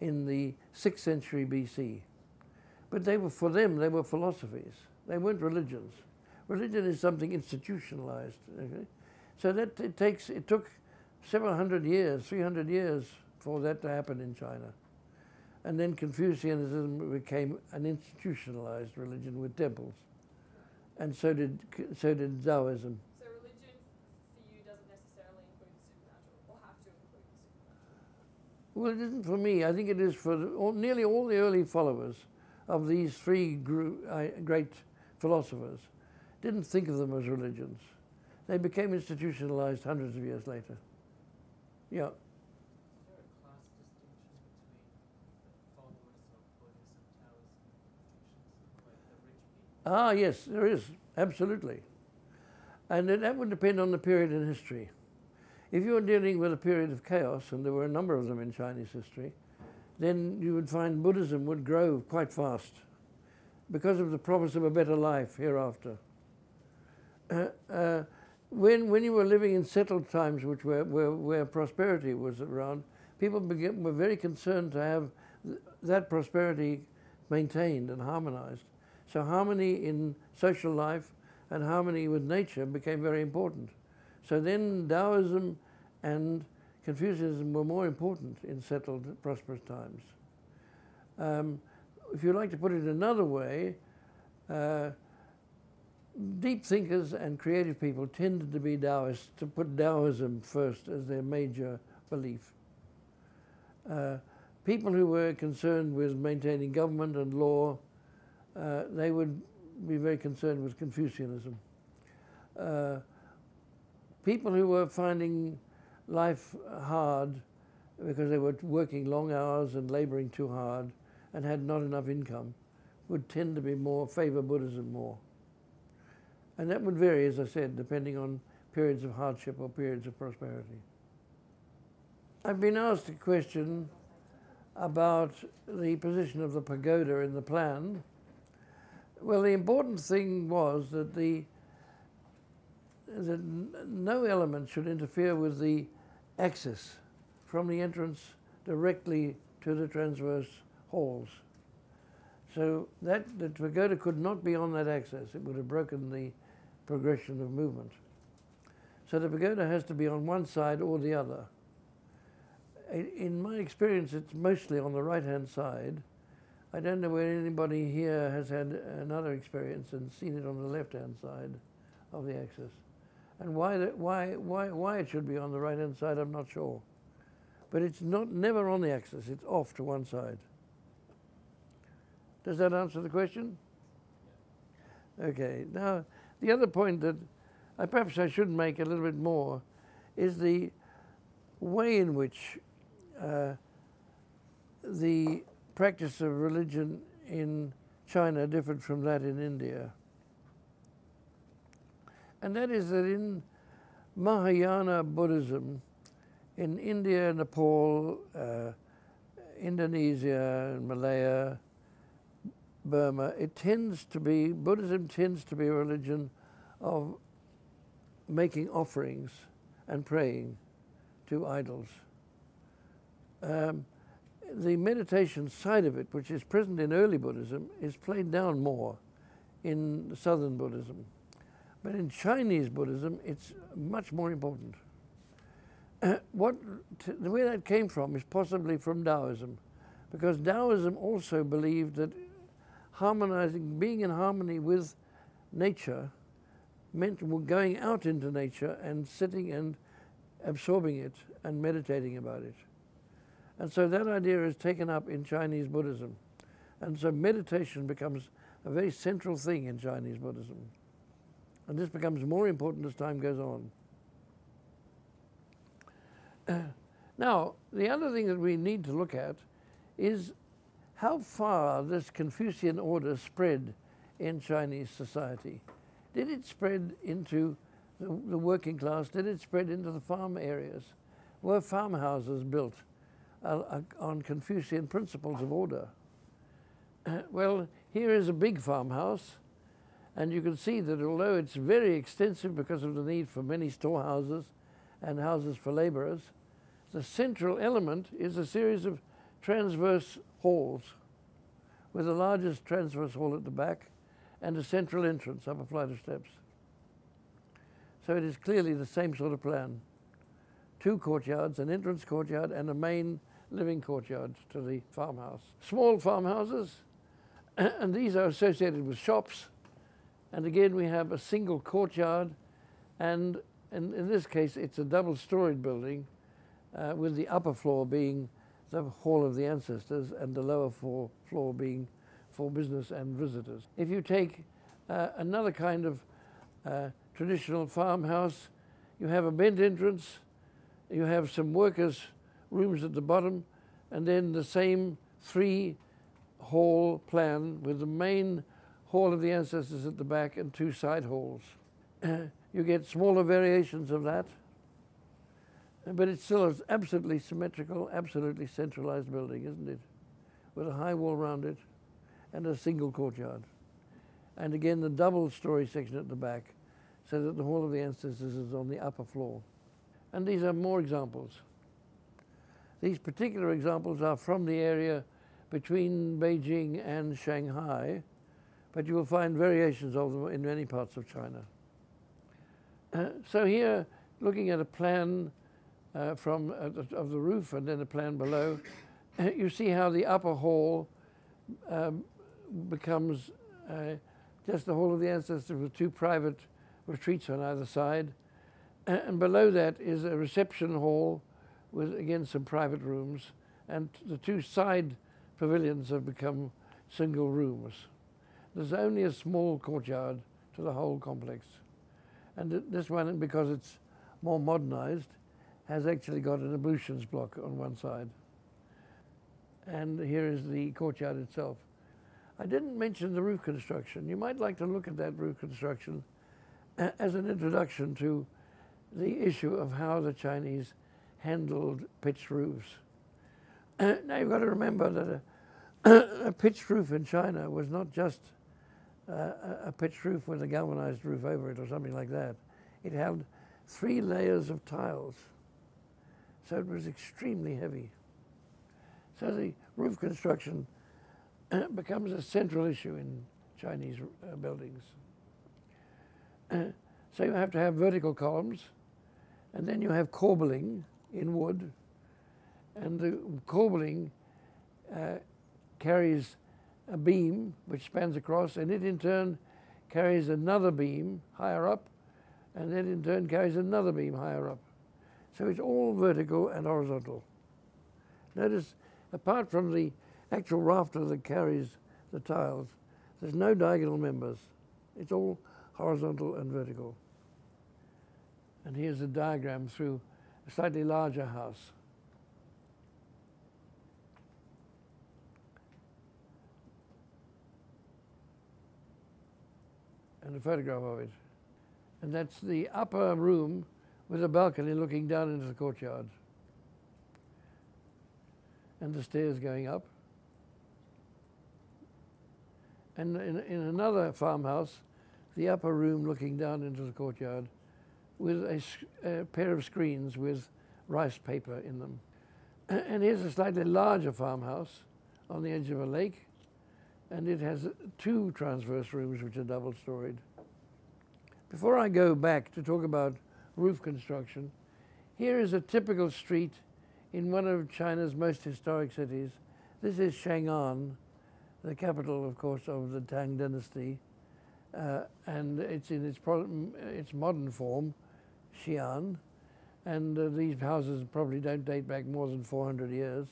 in the 6th century BC. But they were, for them, they were philosophies. They weren't religions. Religion is something institutionalized. Okay? So that it takes, it took several hundred years, 300 years for that to happen in China. And then Confucianism became an institutionalized religion with temples. And so did, so did Taoism. So religion for you doesn't necessarily include supernatural or have to include supernatural. Well, it isn't for me. I think it is for all, nearly all the early followers of these three gru, uh, great philosophers. Didn't think of them as religions. They became institutionalized hundreds of years later. Yeah. Is there a class distinction between the followers of Buddhism, Taoism, and Confucianism, like the rich people? Ah, yes, there is, absolutely. And that would depend on the period in history. If you were dealing with a period of chaos, and there were a number of them in Chinese history, then you would find Buddhism would grow quite fast because of the promise of a better life hereafter. Uh, uh, when, when you were living in settled times, which were, where, where prosperity was around, people began, were very concerned to have th that prosperity maintained and harmonized. So harmony in social life and harmony with nature became very important. So then Taoism and Confucianism were more important in settled, prosperous times. Um, if you like to put it another way, uh, deep thinkers and creative people tended to be Taoists, to put Taoism first as their major belief. Uh, people who were concerned with maintaining government and law, uh, they would be very concerned with Confucianism. Uh, people who were finding life hard because they were working long hours and laboring too hard and had not enough income would tend to be more favor Buddhism more. And that would vary, as I said, depending on periods of hardship or periods of prosperity. I've been asked a question about the position of the pagoda in the plan. Well, the important thing was that the that no element should interfere with the access from the entrance directly to the transverse halls. So that the pagoda could not be on that axis. It would have broken the progression of movement. So the pagoda has to be on one side or the other. In my experience, it's mostly on the right-hand side. I don't know whether anybody here has had another experience and seen it on the left-hand side of the axis. And why, the, why, why, why it should be on the right-hand side, I'm not sure. But it's not never on the axis, it's off to one side. Does that answer the question? Okay, now the other point that I, perhaps I should make a little bit more is the way in which uh, the practice of religion in China differed from that in India. And that is that in Mahayana Buddhism, in India, Nepal, uh, Indonesia, Malaya, Burma, it tends to be, Buddhism tends to be a religion of making offerings and praying to idols. Um, the meditation side of it, which is present in early Buddhism, is played down more in southern Buddhism. But in Chinese Buddhism, it's much more important. <clears throat> What, the way that came from is possibly from Taoism, because Taoism also believed that harmonizing, being in harmony with nature, meant going out into nature and sitting and absorbing it and meditating about it. And so that idea is taken up in Chinese Buddhism. And so meditation becomes a very central thing in Chinese Buddhism. And this becomes more important as time goes on. <clears throat> Now, the other thing that we need to look at is how far this Confucian order spread in Chinese society. Did it spread into the, the working class? Did it spread into the farm areas? Were farmhouses built on Confucian principles of order? <clears throat> well, here is a big farmhouse and you can see that although it's very extensive because of the need for many storehouses and houses for laborers, the central element is a series of transverse halls with the largest transverse hall at the back and a central entrance up a flight of steps. So it is clearly the same sort of plan. Two courtyards, an entrance courtyard and a main living courtyard to the farmhouse. Small farmhouses, <clears throat> and these are associated with shops, and again, we have a single courtyard, and in, in this case, it's a double-storied building uh, with the upper floor being the Hall of the Ancestors and the lower floor, floor being for business and visitors. If you take uh, another kind of uh, traditional farmhouse, you have a bent entrance, you have some workers' rooms at the bottom, and then the same three hall plan with the main Hall of the Ancestors at the back and two side halls. <clears throat> you get smaller variations of that, but it's still an absolutely symmetrical, absolutely centralized building, isn't it? With a high wall around it and a single courtyard. And again, the double story section at the back, so that the Hall of the Ancestors is on the upper floor. And these are more examples. These particular examples are from the area between Beijing and Shanghai, but you will find variations of them in many parts of China. Uh, <clears throat> so here, looking at a plan uh, from uh, of the roof and then a plan below, <clears throat> you see how the upper hall um, becomes uh, just the hall of the ancestors with two private retreats on either side. <clears throat> And below that is a reception hall with, again, some private rooms. And the two side pavilions have become single rooms. There's only a small courtyard to the whole complex. And this one, because it's more modernized, has actually got an ablutions block on one side. And here is the courtyard itself. I didn't mention the roof construction. You might like to look at that roof construction as an introduction to the issue of how the Chinese handled pitched roofs. <clears throat> now you've got to remember that a, <clears throat> a pitched roof in China was not just uh, a- pitched roof with a galvanized roof over it or something like that. It had three layers of tiles, so it was extremely heavy. So the roof construction uh, <clears throat> becomes a central issue in Chinese uh, buildings. So you have to have vertical columns, and then you have corbelling in wood, and the corbelling uh, carries a beam which spans across, and it in turn carries another beam higher up, and then in turn carries another beam higher up. So it's all vertical and horizontal. Notice, apart from the actual rafter that carries the tiles, there's no diagonal members. It's all horizontal and vertical. And here's a diagram through a slightly larger house. And a photograph of it. And that's the upper room with a balcony looking down into the courtyard. And the stairs going up. And in, in another farmhouse, the upper room looking down into the courtyard with a pair of screens with rice paper in them. And here's a slightly larger farmhouse on the edge of a lake, and it has two transverse rooms which are double storied. Before I go back to talk about roof construction, here is a typical street in one of China's most historic cities. This is Chang'an, the capital, of course, of the Tang Dynasty, uh, and it's in its, its modern form, Xi'an, and uh, these houses probably don't date back more than 400 years.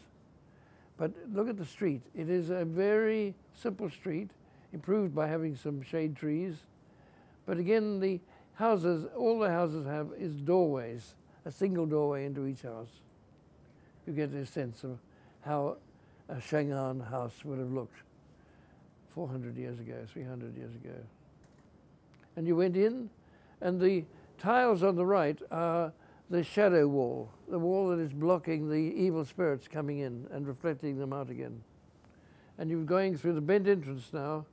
But look at the street. It is a very simple street, improved by having some shade trees. But again, the houses, all the houses have is doorways, a single doorway into each house. You get a sense of how a Chang'an house would have looked 400 years ago, 300 years ago. And you went in, and the tiles on the right are the shadow wall, the wall that is blocking the evil spirits coming in and reflecting them out again. And you're going through the bent entrance now,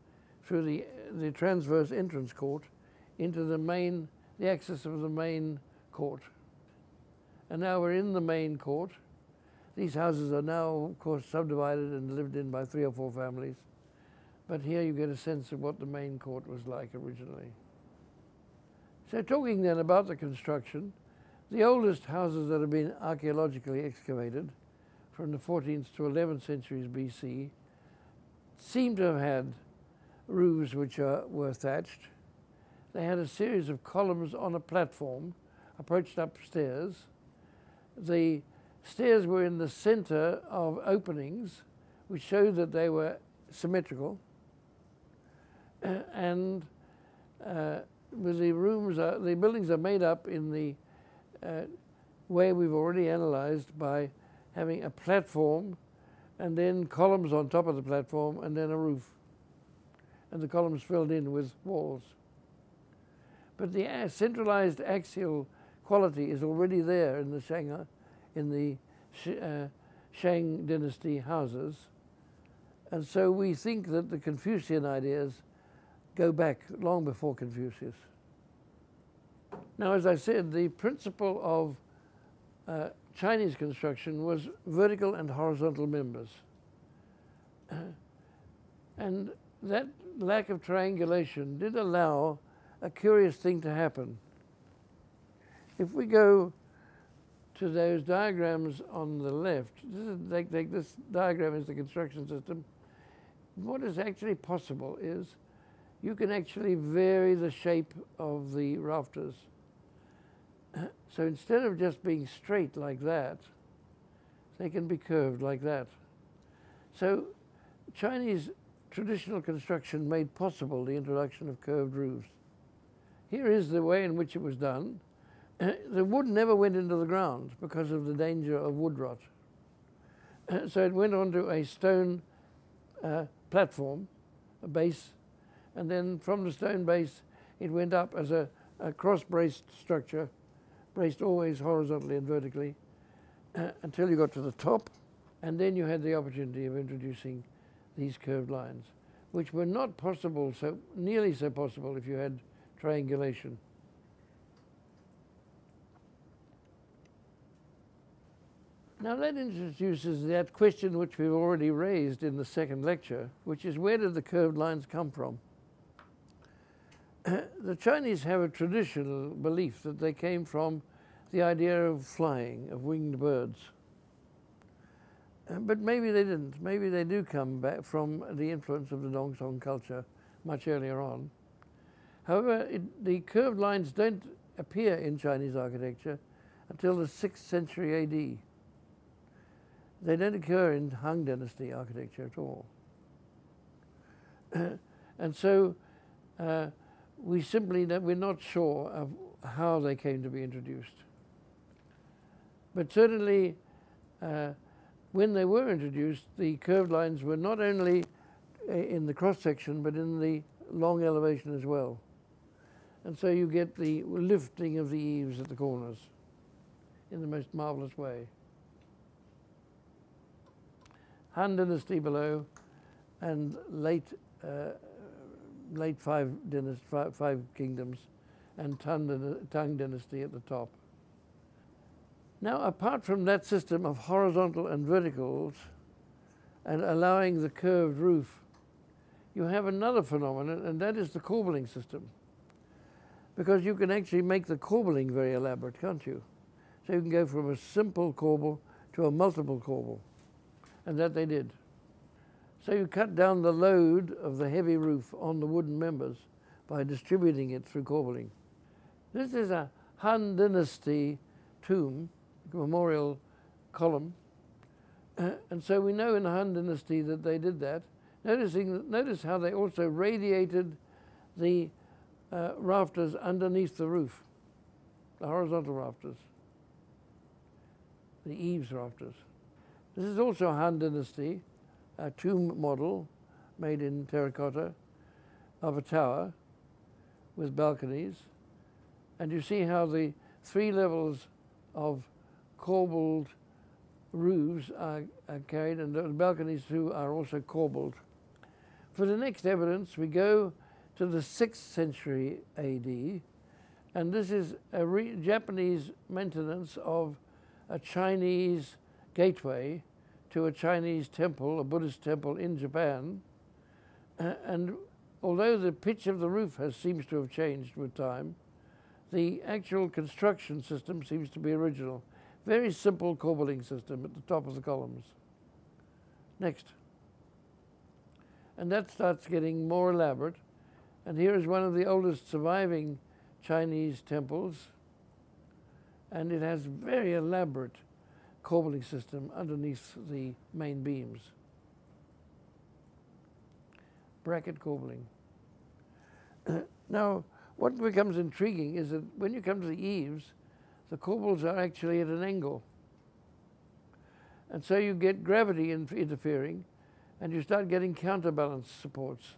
through the, the transverse entrance court, into the main, the axis of the main court. And now we're in the main court. These houses are now, of course, subdivided and lived in by three or four families. But here you get a sense of what the main court was like originally. So, talking then about the construction, the oldest houses that have been archaeologically excavated from the 14th to 11th centuries BC seem to have had roofs which are, were thatched. They had a series of columns on a platform approached upstairs. The stairs were in the center of openings, which showed that they were symmetrical. <clears throat> And uh, the rooms, are, the buildings are made up in the uh, way we've already analyzed by having a platform and then columns on top of the platform and then a roof. And the columns filled in with walls. But the centralized axial quality is already there in the Shang, in the uh, Shang dynasty houses. And so we think that the Confucian ideas go back long before Confucius. Now, as I said, the principle of uh, Chinese construction was vertical and horizontal members. <clears throat> and that lack of triangulation did allow a curious thing to happen. If we go to those diagrams on the left, this, is, this diagram is the construction system. What is actually possible is you can actually vary the shape of the rafters. <clears throat> So instead of just being straight like that, they can be curved like that. So Chinese traditional construction made possible the introduction of curved roofs. Here is the way in which it was done, <clears throat> the wood never went into the ground because of the danger of wood rot. <clears throat> so it went onto a stone uh, platform, a base, and then from the stone base it went up as a, a cross-braced structure, braced always horizontally and vertically, uh, <clears throat> until you got to the top, and then you had the opportunity of introducing these curved lines, which were not possible, so nearly so possible if you had triangulation. Now that introduces that question which we've already raised in the second lecture, which is where did the curved lines come from? <coughs> the Chinese have a traditional belief that they came from the idea of flying, of winged birds. Uh, but maybe they didn't. Maybe they do come back from the influence of the Dong Son culture much earlier on. However, it, the curved lines don't appear in Chinese architecture until the 6th century AD. They don't occur in Han Dynasty architecture at all. <coughs> and so uh, we simply, we're not sure of how they came to be introduced. But certainly, uh, when they were introduced, the curved lines were not only uh, in the cross section, but in the long elevation as well. And so you get the lifting of the eaves at the corners in the most marvelous way. Han Dynasty below, and late uh, late five, dynasty, five, five kingdoms, and Tang, Tang Dynasty at the top. Now, apart from that system of horizontal and verticals, and allowing the curved roof, you have another phenomenon, and that is the corbelling system. Because you can actually make the corbelling very elaborate, can't you? So you can go from a simple corbel to a multiple corbel, and that they did. So you cut down the load of the heavy roof on the wooden members by distributing it through corbelling. This is a Han Dynasty tomb, memorial column. Uh, and so we know in the Han Dynasty that they did that. Noticing, notice how they also radiated the uh, rafters underneath the roof, the horizontal rafters, the eaves rafters. This is also Han Dynasty a tomb model made in terracotta of a tower with balconies. And you see how the three levels of corbelled roofs are, are carried, and the balconies too are also corbelled. For the next evidence, we go to the 6th century AD, and this is a Japanese maintenance of a Chinese gateway to a Chinese temple, a Buddhist temple in Japan. <clears throat> And although the pitch of the roof has seems to have changed with time, the actual construction system seems to be original. Very simple corbelling system at the top of the columns. Next. And that starts getting more elaborate. And here is one of the oldest surviving Chinese temples. And it has very elaborate corbelling system underneath the main beams. Bracket corbelling. <coughs> now, what becomes intriguing is that when you come to the eaves, the corbels are actually at an angle. And so you get gravity in interfering, and you start getting counterbalance supports.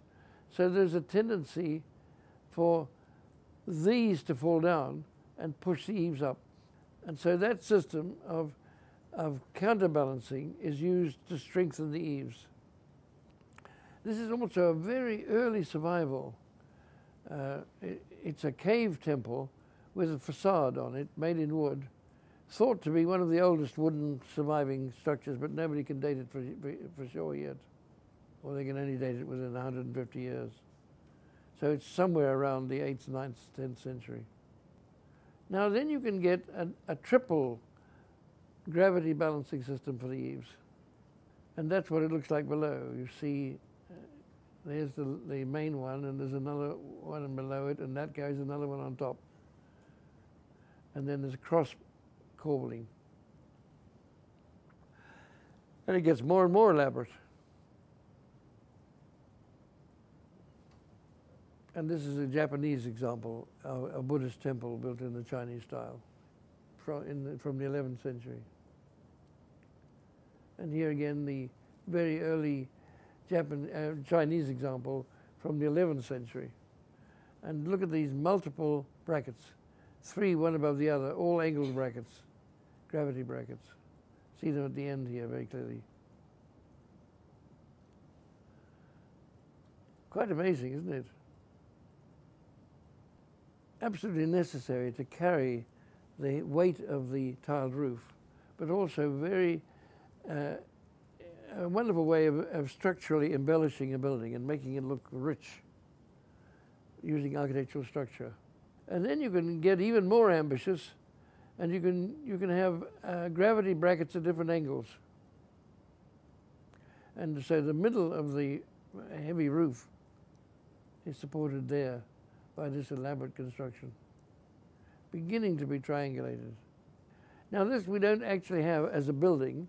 So there's a tendency for these to fall down and push the eaves up. And so that system of of counterbalancing is used to strengthen the eaves. This is also a very early survival. Uh, it, it's a cave temple with a facade on it made in wood, thought to be one of the oldest wooden surviving structures, but nobody can date it for, for sure yet. Or they can only date it within 150 years. So it's somewhere around the 8th, 9th, 10th century. Now then you can get a, a triple gravity balancing system for the eaves. And that's what it looks like below. You see, uh, there's the, the main one, and there's another one below it, and that goes another one on top. And then there's a cross corbelling. And it gets more and more elaborate. and this is a Japanese example, a, a Buddhist temple built in the Chinese style from, in the, from the 11th century. And here again, the very early Japan, uh, Chinese example from the 11th century. And look at these multiple brackets, three one above the other, all angled brackets, gravity brackets. See them at the end here very clearly. Quite amazing, isn't it? Absolutely necessary to carry the weight of the tiled roof, but also very uh, a wonderful way of, of structurally embellishing a building and making it look rich using architectural structure. And then you can get even more ambitious and you can, you can have uh, gravity brackets at different angles. And so the middle of the heavy roof is supported there by this elaborate construction, beginning to be triangulated. Now this we don't actually have as a building.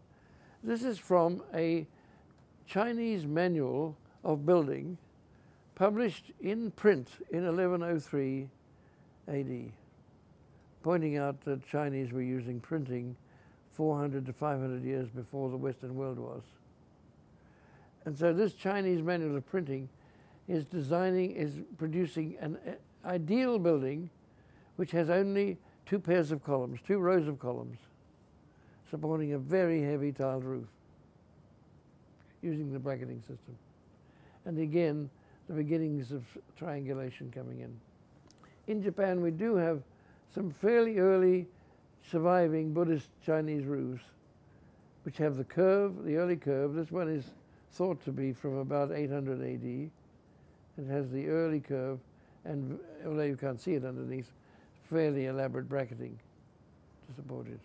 This is from a Chinese manual of building published in print in 1103 AD, pointing out that Chinese were using printing 400 to 500 years before the Western world was. And so this Chinese manual of printing is designing, is producing an uh, ideal building which has only two pairs of columns, two rows of columns, supporting a very heavy tiled roof using the bracketing system. And again, the beginnings of triangulation coming in. In Japan, we do have some fairly early surviving Buddhist Chinese roofs, which have the curve, the early curve. This one is thought to be from about 800 AD. It has the early curve, and although you can't see it underneath, fairly elaborate bracketing to support it.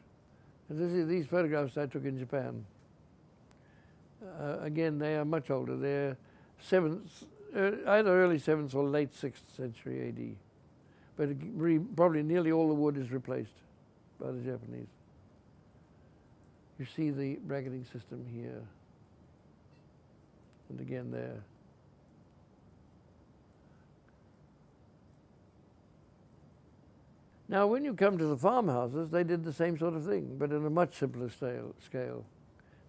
These photographs I took in Japan. Uh, again, they are much older. They're seventh, uh, either early 7th or late 6th century AD. But probably nearly all the wood is replaced by the Japanese. You see the bracketing system here. And again there. Now, when you come to the farmhouses, they did the same sort of thing, but in a much simpler scale. scale.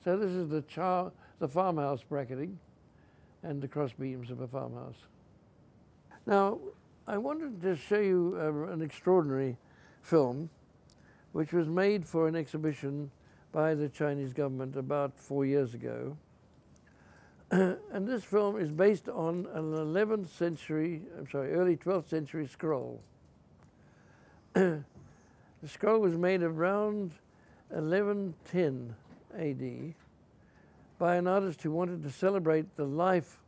So this is the, char, the farmhouse bracketing and the cross beams of a farmhouse. Now, I wanted to show you uh, an extraordinary film which was made for an exhibition by the Chinese government about four years ago. <clears throat> and this film is based on an 11th century, I'm sorry, early 12th century scroll. The scroll was made around 1110 AD by an artist who wanted to celebrate the life,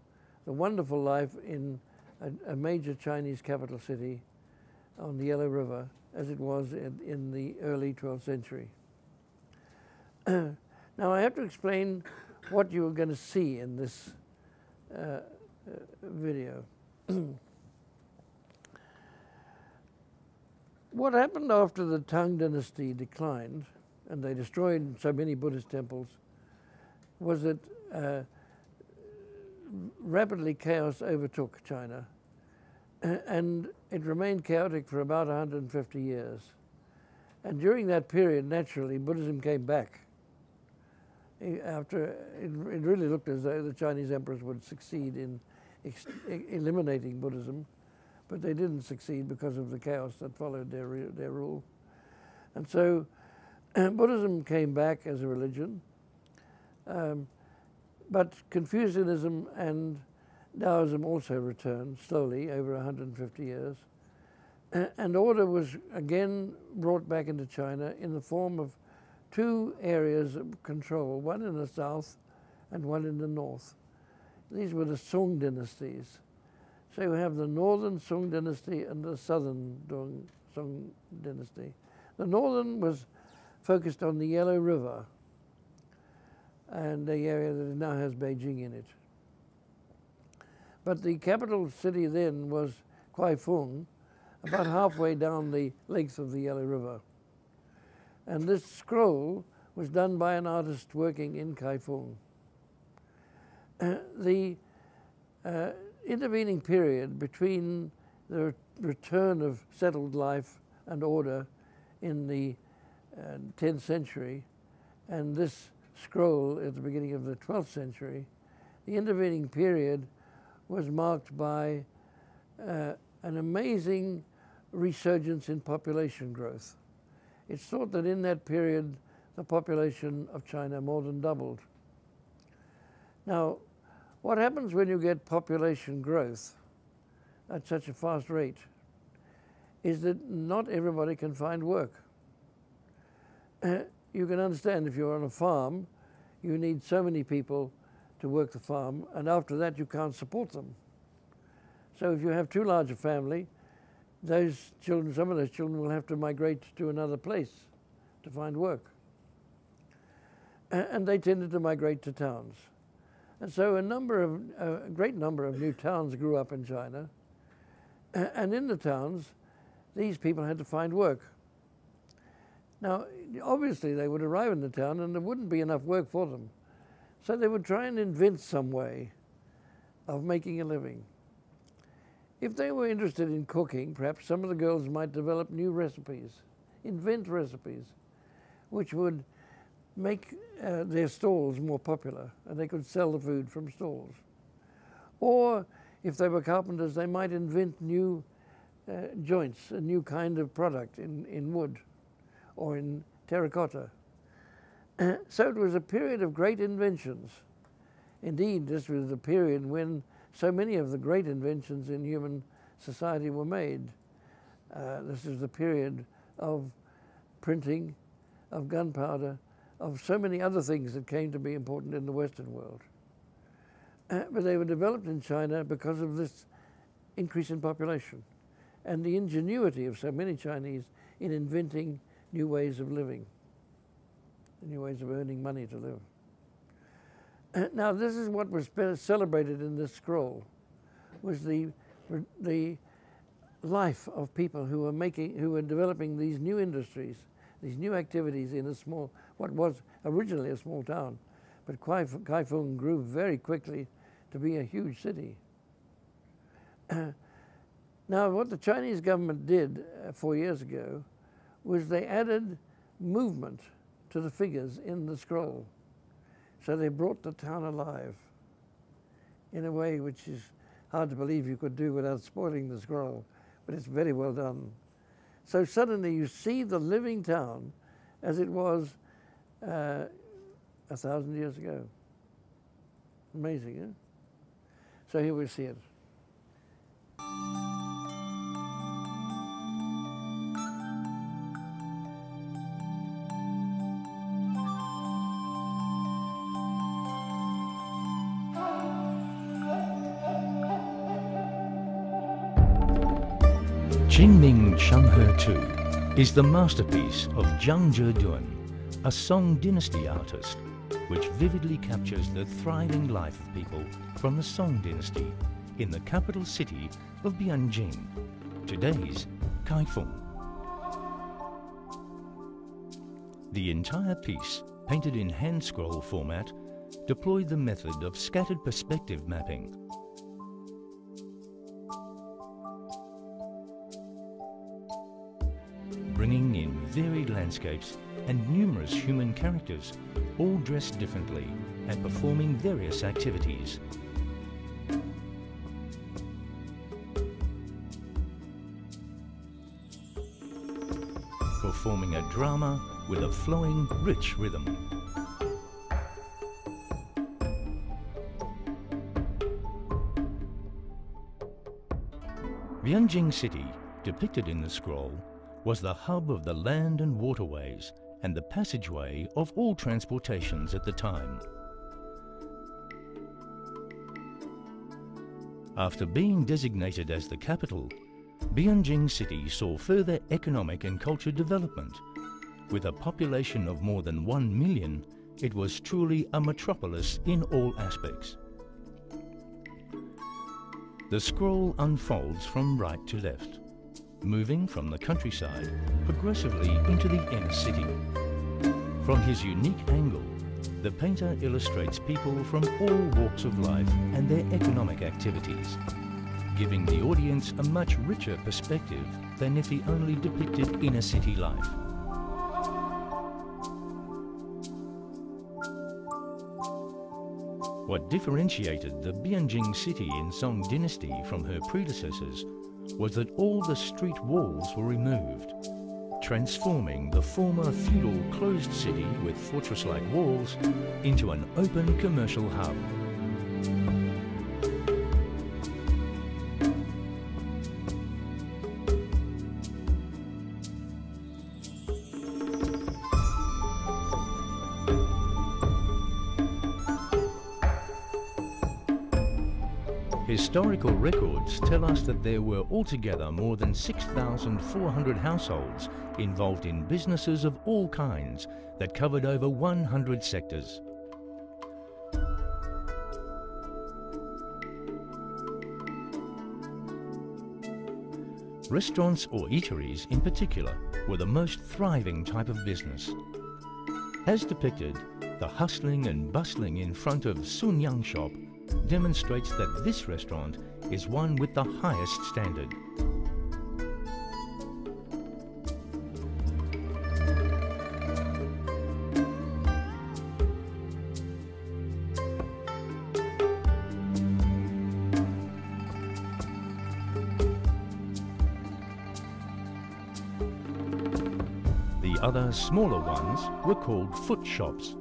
the wonderful life in a, a major Chinese capital city on the Yellow River as it was in, in the early 12th century. <clears throat> now I have to explain what you are going to see in this uh, uh, video. <clears throat> what happened after the Tang dynasty declined and they destroyed so many Buddhist temples was that uh, rapidly chaos overtook China <clears throat> and it remained chaotic for about 150 years. And during that period, naturally, Buddhism came back. After it, it really looked as though the Chinese emperors would succeed in eliminating Buddhism, but they didn't succeed because of the chaos that followed their, their rule. And so <clears throat> Buddhism came back as a religion, um, but Confucianism and Taoism also returned slowly over 150 years. <clears throat> And order was again brought back into China in the form of two areas of control, one in the south and one in the north. These were the Song dynasties. So you have the northern Song dynasty and the southern Song dynasty. The northern was focused on the Yellow River and the area that now has Beijing in it. But the capital city then was Kaifeng, about halfway down the length of the Yellow River. And this scroll was done by an artist working in Kaifeng. Uh, <clears throat> the uh, intervening period between the return of settled life and order in the uh, 10th century and this scroll at the beginning of the 12th century, the intervening period was marked by uh, an amazing resurgence in population growth. It's thought that in that period, the population of China more than doubled. Now, what happens when you get population growth at such a fast rate is that not everybody can find work. <clears throat> you can understand if you're on a farm, you need so many people to work the farm, and after that, you can't support them. So if you have too large a family, those children, some of those children will have to migrate to another place to find work. <clears throat> And they tended to migrate to towns. And so a number of, a great number of new towns grew up in China. And in the towns, these people had to find work. Now, obviously, they would arrive in the town and there wouldn't be enough work for them. So they would try and invent some way of making a living. If they were interested in cooking, perhaps some of the girls might develop new recipes, invent recipes, which would make uh, their stalls more popular and they could sell the food from stalls. Or if they were carpenters, they might invent new uh, joints, a new kind of product in, in wood or in terracotta. <clears throat> so it was a period of great inventions. Indeed, this was the period when so many of the great inventions in human society were made. Uh, this is the period of printing, of gunpowder, of so many other things that came to be important in the Western world. Uh, but they were developed in China because of this increase in population and the ingenuity of so many Chinese in inventing new ways of living, new ways of earning money to live. Now, this is what was celebrated in this scroll, was the, the life of people who were making, who were developing these new industries, these new activities in a small, what was originally a small town. But Kaifeng grew very quickly to be a huge city. <clears throat> now, what the Chinese government did uh, four years ago was they added movement to the figures in the scroll. So they brought the town alive in a way which is hard to believe you could do without spoiling the scroll, but it's very well done. So suddenly you see the living town as it was uh, a thousand years ago. Amazing, eh? So here we see it. Qingming Shanghe Tu is the masterpiece of Zhang Zeduan, a Song dynasty artist, which vividly captures the thriving life of people from the Song dynasty in the capital city of Bianjing, today's Kaifeng. The entire piece, painted in hand scroll format, deployed the method of scattered perspective mapping landscapes and numerous human characters, all dressed differently and performing various activities. Performing a drama with a flowing, rich rhythm. Bianjing City, depicted in the scroll, was the hub of the land and waterways and the passageway of all transportations at the time. After being designated as the capital, Bianjing City saw further economic and culture development. With a population of more than 1 million, it was truly a metropolis in all aspects. The scroll unfolds from right to left moving from the countryside progressively into the inner city. From his unique angle, the painter illustrates people from all walks of life and their economic activities, giving the audience a much richer perspective than if he only depicted inner city life. What differentiated the Bianjing city in Song dynasty from her predecessors was that all the street walls were removed, transforming the former feudal closed city with fortress-like walls into an open commercial hub. Historical records tell us that there were altogether more than 6,400 households involved in businesses of all kinds that covered over 100 sectors. Restaurants or eateries in particular were the most thriving type of business. As depicted, the hustling and bustling in front of Sun Yang shop demonstrates that this restaurant is one with the highest standard. The other smaller ones were called foot shops.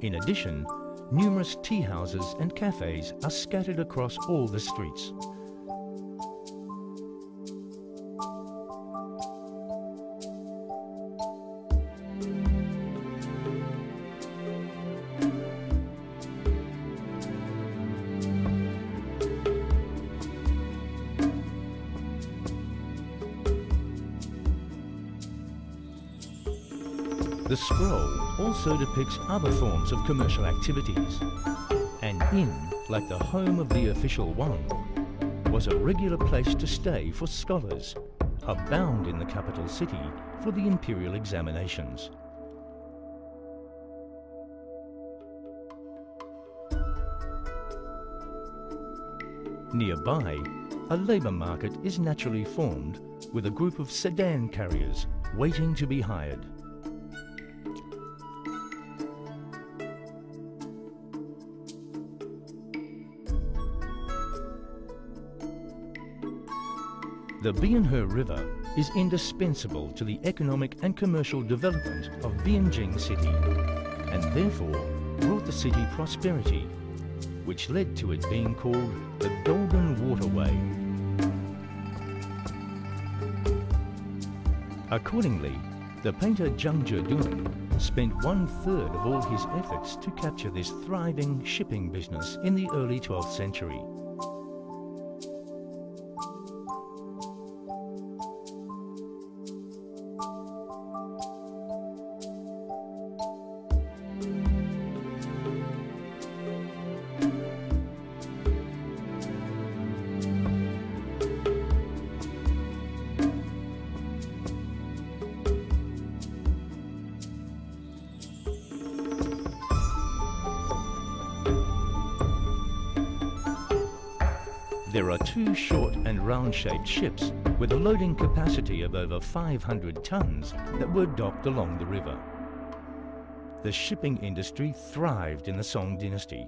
In addition, numerous tea houses and cafes are scattered across all the streets. Also depicts other forms of commercial activities. An inn, like the home of the official Wang, was a regular place to stay for scholars, abound in the capital city for the imperial examinations. Nearby, a labour market is naturally formed with a group of sedan carriers waiting to be hired. The Bianhe River is indispensable to the economic and commercial development of Bianjing City and therefore brought the city prosperity, which led to it being called the Golden Waterway. Accordingly, the painter Zhang Zeduan spent one third of all his efforts to capture this thriving shipping business in the early 12th century. Round-shaped ships with a loading capacity of over 500 tons that were docked along the river. The shipping industry thrived in the Song dynasty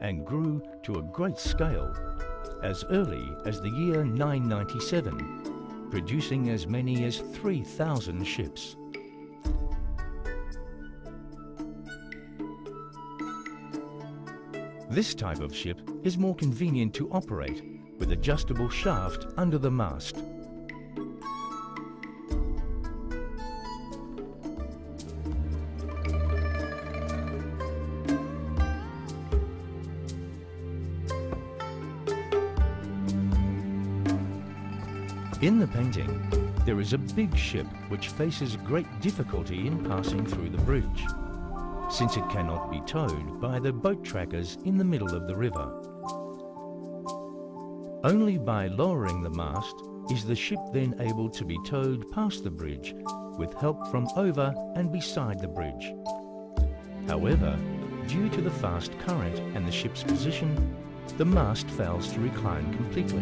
and grew to a great scale as early as the year 997, producing as many as 3,000 ships. This type of ship is more convenient to operate with adjustable shaft under the mast. In the painting, there is a big ship which faces great difficulty in passing through the bridge since it cannot be towed by the boat trackers in the middle of the river. Only by lowering the mast is the ship then able to be towed past the bridge with help from over and beside the bridge. However, due to the fast current and the ship's position, the mast fails to recline completely,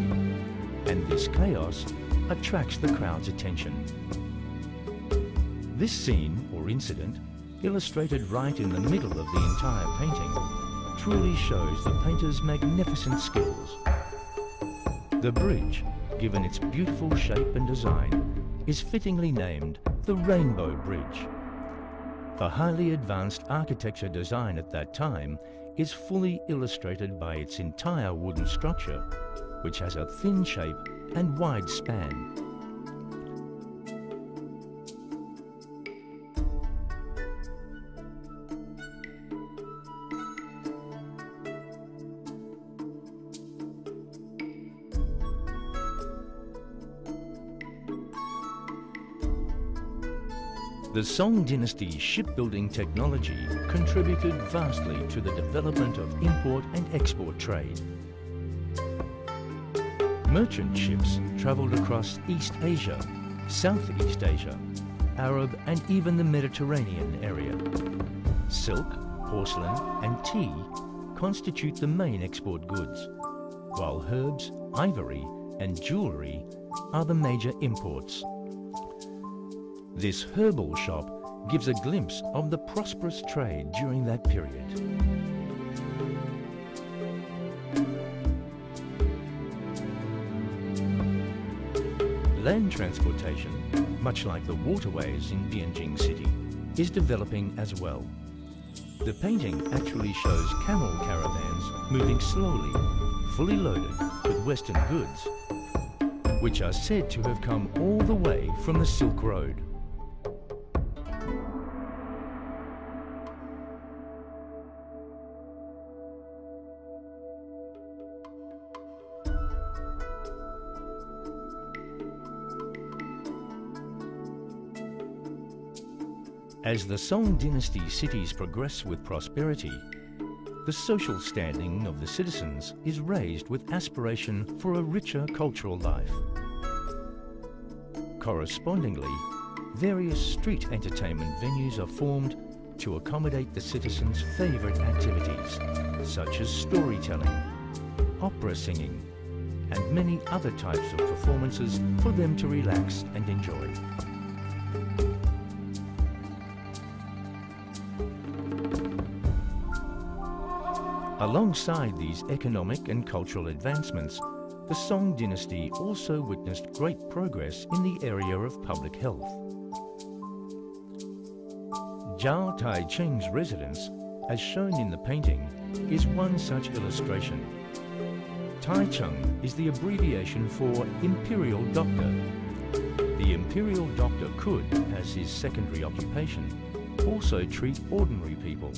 and this chaos attracts the crowd's attention. This scene or incident, illustrated right in the middle of the entire painting, truly shows the painter's magnificent skills. The bridge, given its beautiful shape and design, is fittingly named the Rainbow Bridge. The highly advanced architecture design at that time is fully illustrated by its entire wooden structure, which has a thin shape and wide span. The Song Dynasty's shipbuilding technology contributed vastly to the development of import and export trade. Merchant ships travelled across East Asia, Southeast Asia, Arab and even the Mediterranean area. Silk, porcelain and tea constitute the main export goods, while herbs, ivory and jewellery are the major imports. This herbal shop gives a glimpse of the prosperous trade during that period. Land transportation, much like the waterways in Bianjing City, is developing as well. The painting actually shows camel caravans moving slowly, fully loaded with Western goods, which are said to have come all the way from the Silk Road. As the Song dynasty cities progress with prosperity, the social standing of the citizens is raised with aspiration for a richer cultural life. Correspondingly, various street entertainment venues are formed to accommodate the citizens' favourite activities, such as storytelling, opera singing, and many other types of performances for them to relax and enjoy. Alongside these economic and cultural advancements, the Song dynasty also witnessed great progress in the area of public health. Zhao Tai Cheng's residence, as shown in the painting, is one such illustration. Tai Cheng is the abbreviation for Imperial Doctor. The Imperial Doctor could, as his secondary occupation, also treat ordinary people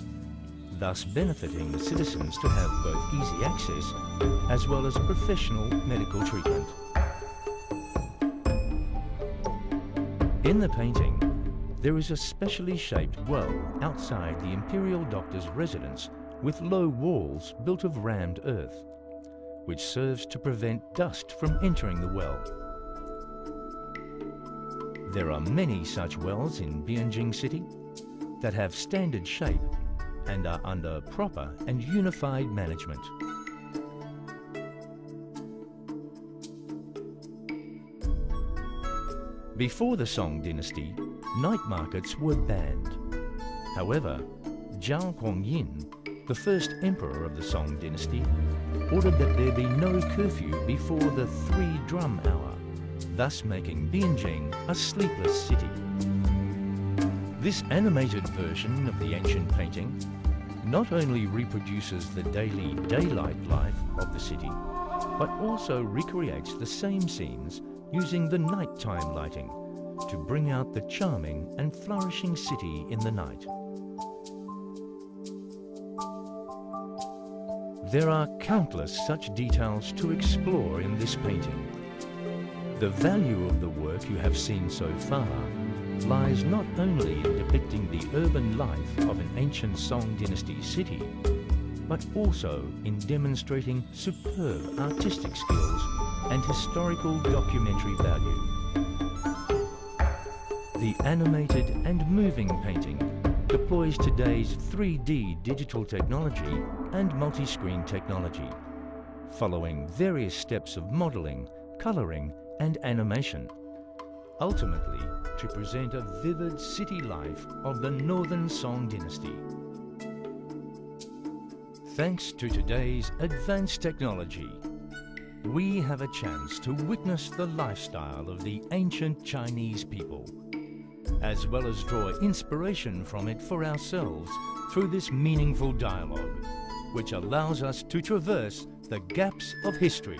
thus benefiting the citizens to have both easy access as well as professional medical treatment. In the painting, there is a specially shaped well outside the Imperial Doctor's residence with low walls built of rammed earth, which serves to prevent dust from entering the well. There are many such wells in Bianjing City that have standard shape and are under proper and unified management. Before the Song dynasty, night markets were banned. However, Zhao Kuangyin, the first emperor of the Song dynasty, ordered that there be no curfew before the three drum hour, thus making Bianjing a sleepless city. This animated version of the ancient painting not only reproduces the daily daylight life of the city, but also recreates the same scenes using the nighttime lighting to bring out the charming and flourishing city in the night. There are countless such details to explore in this painting. The value of the work you have seen so far lies not only in depicting the urban life of an ancient Song dynasty city, but also in demonstrating superb artistic skills and historical documentary value. The animated and moving painting deploys today's 3D digital technology and multi-screen technology, following various steps of modelling, colouring and animation, ultimately to present a vivid city life of the Northern Song Dynasty. Thanks to today's advanced technology, we have a chance to witness the lifestyle of the ancient Chinese people, as well as draw inspiration from it for ourselves through this meaningful dialogue, which allows us to traverse the gaps of history.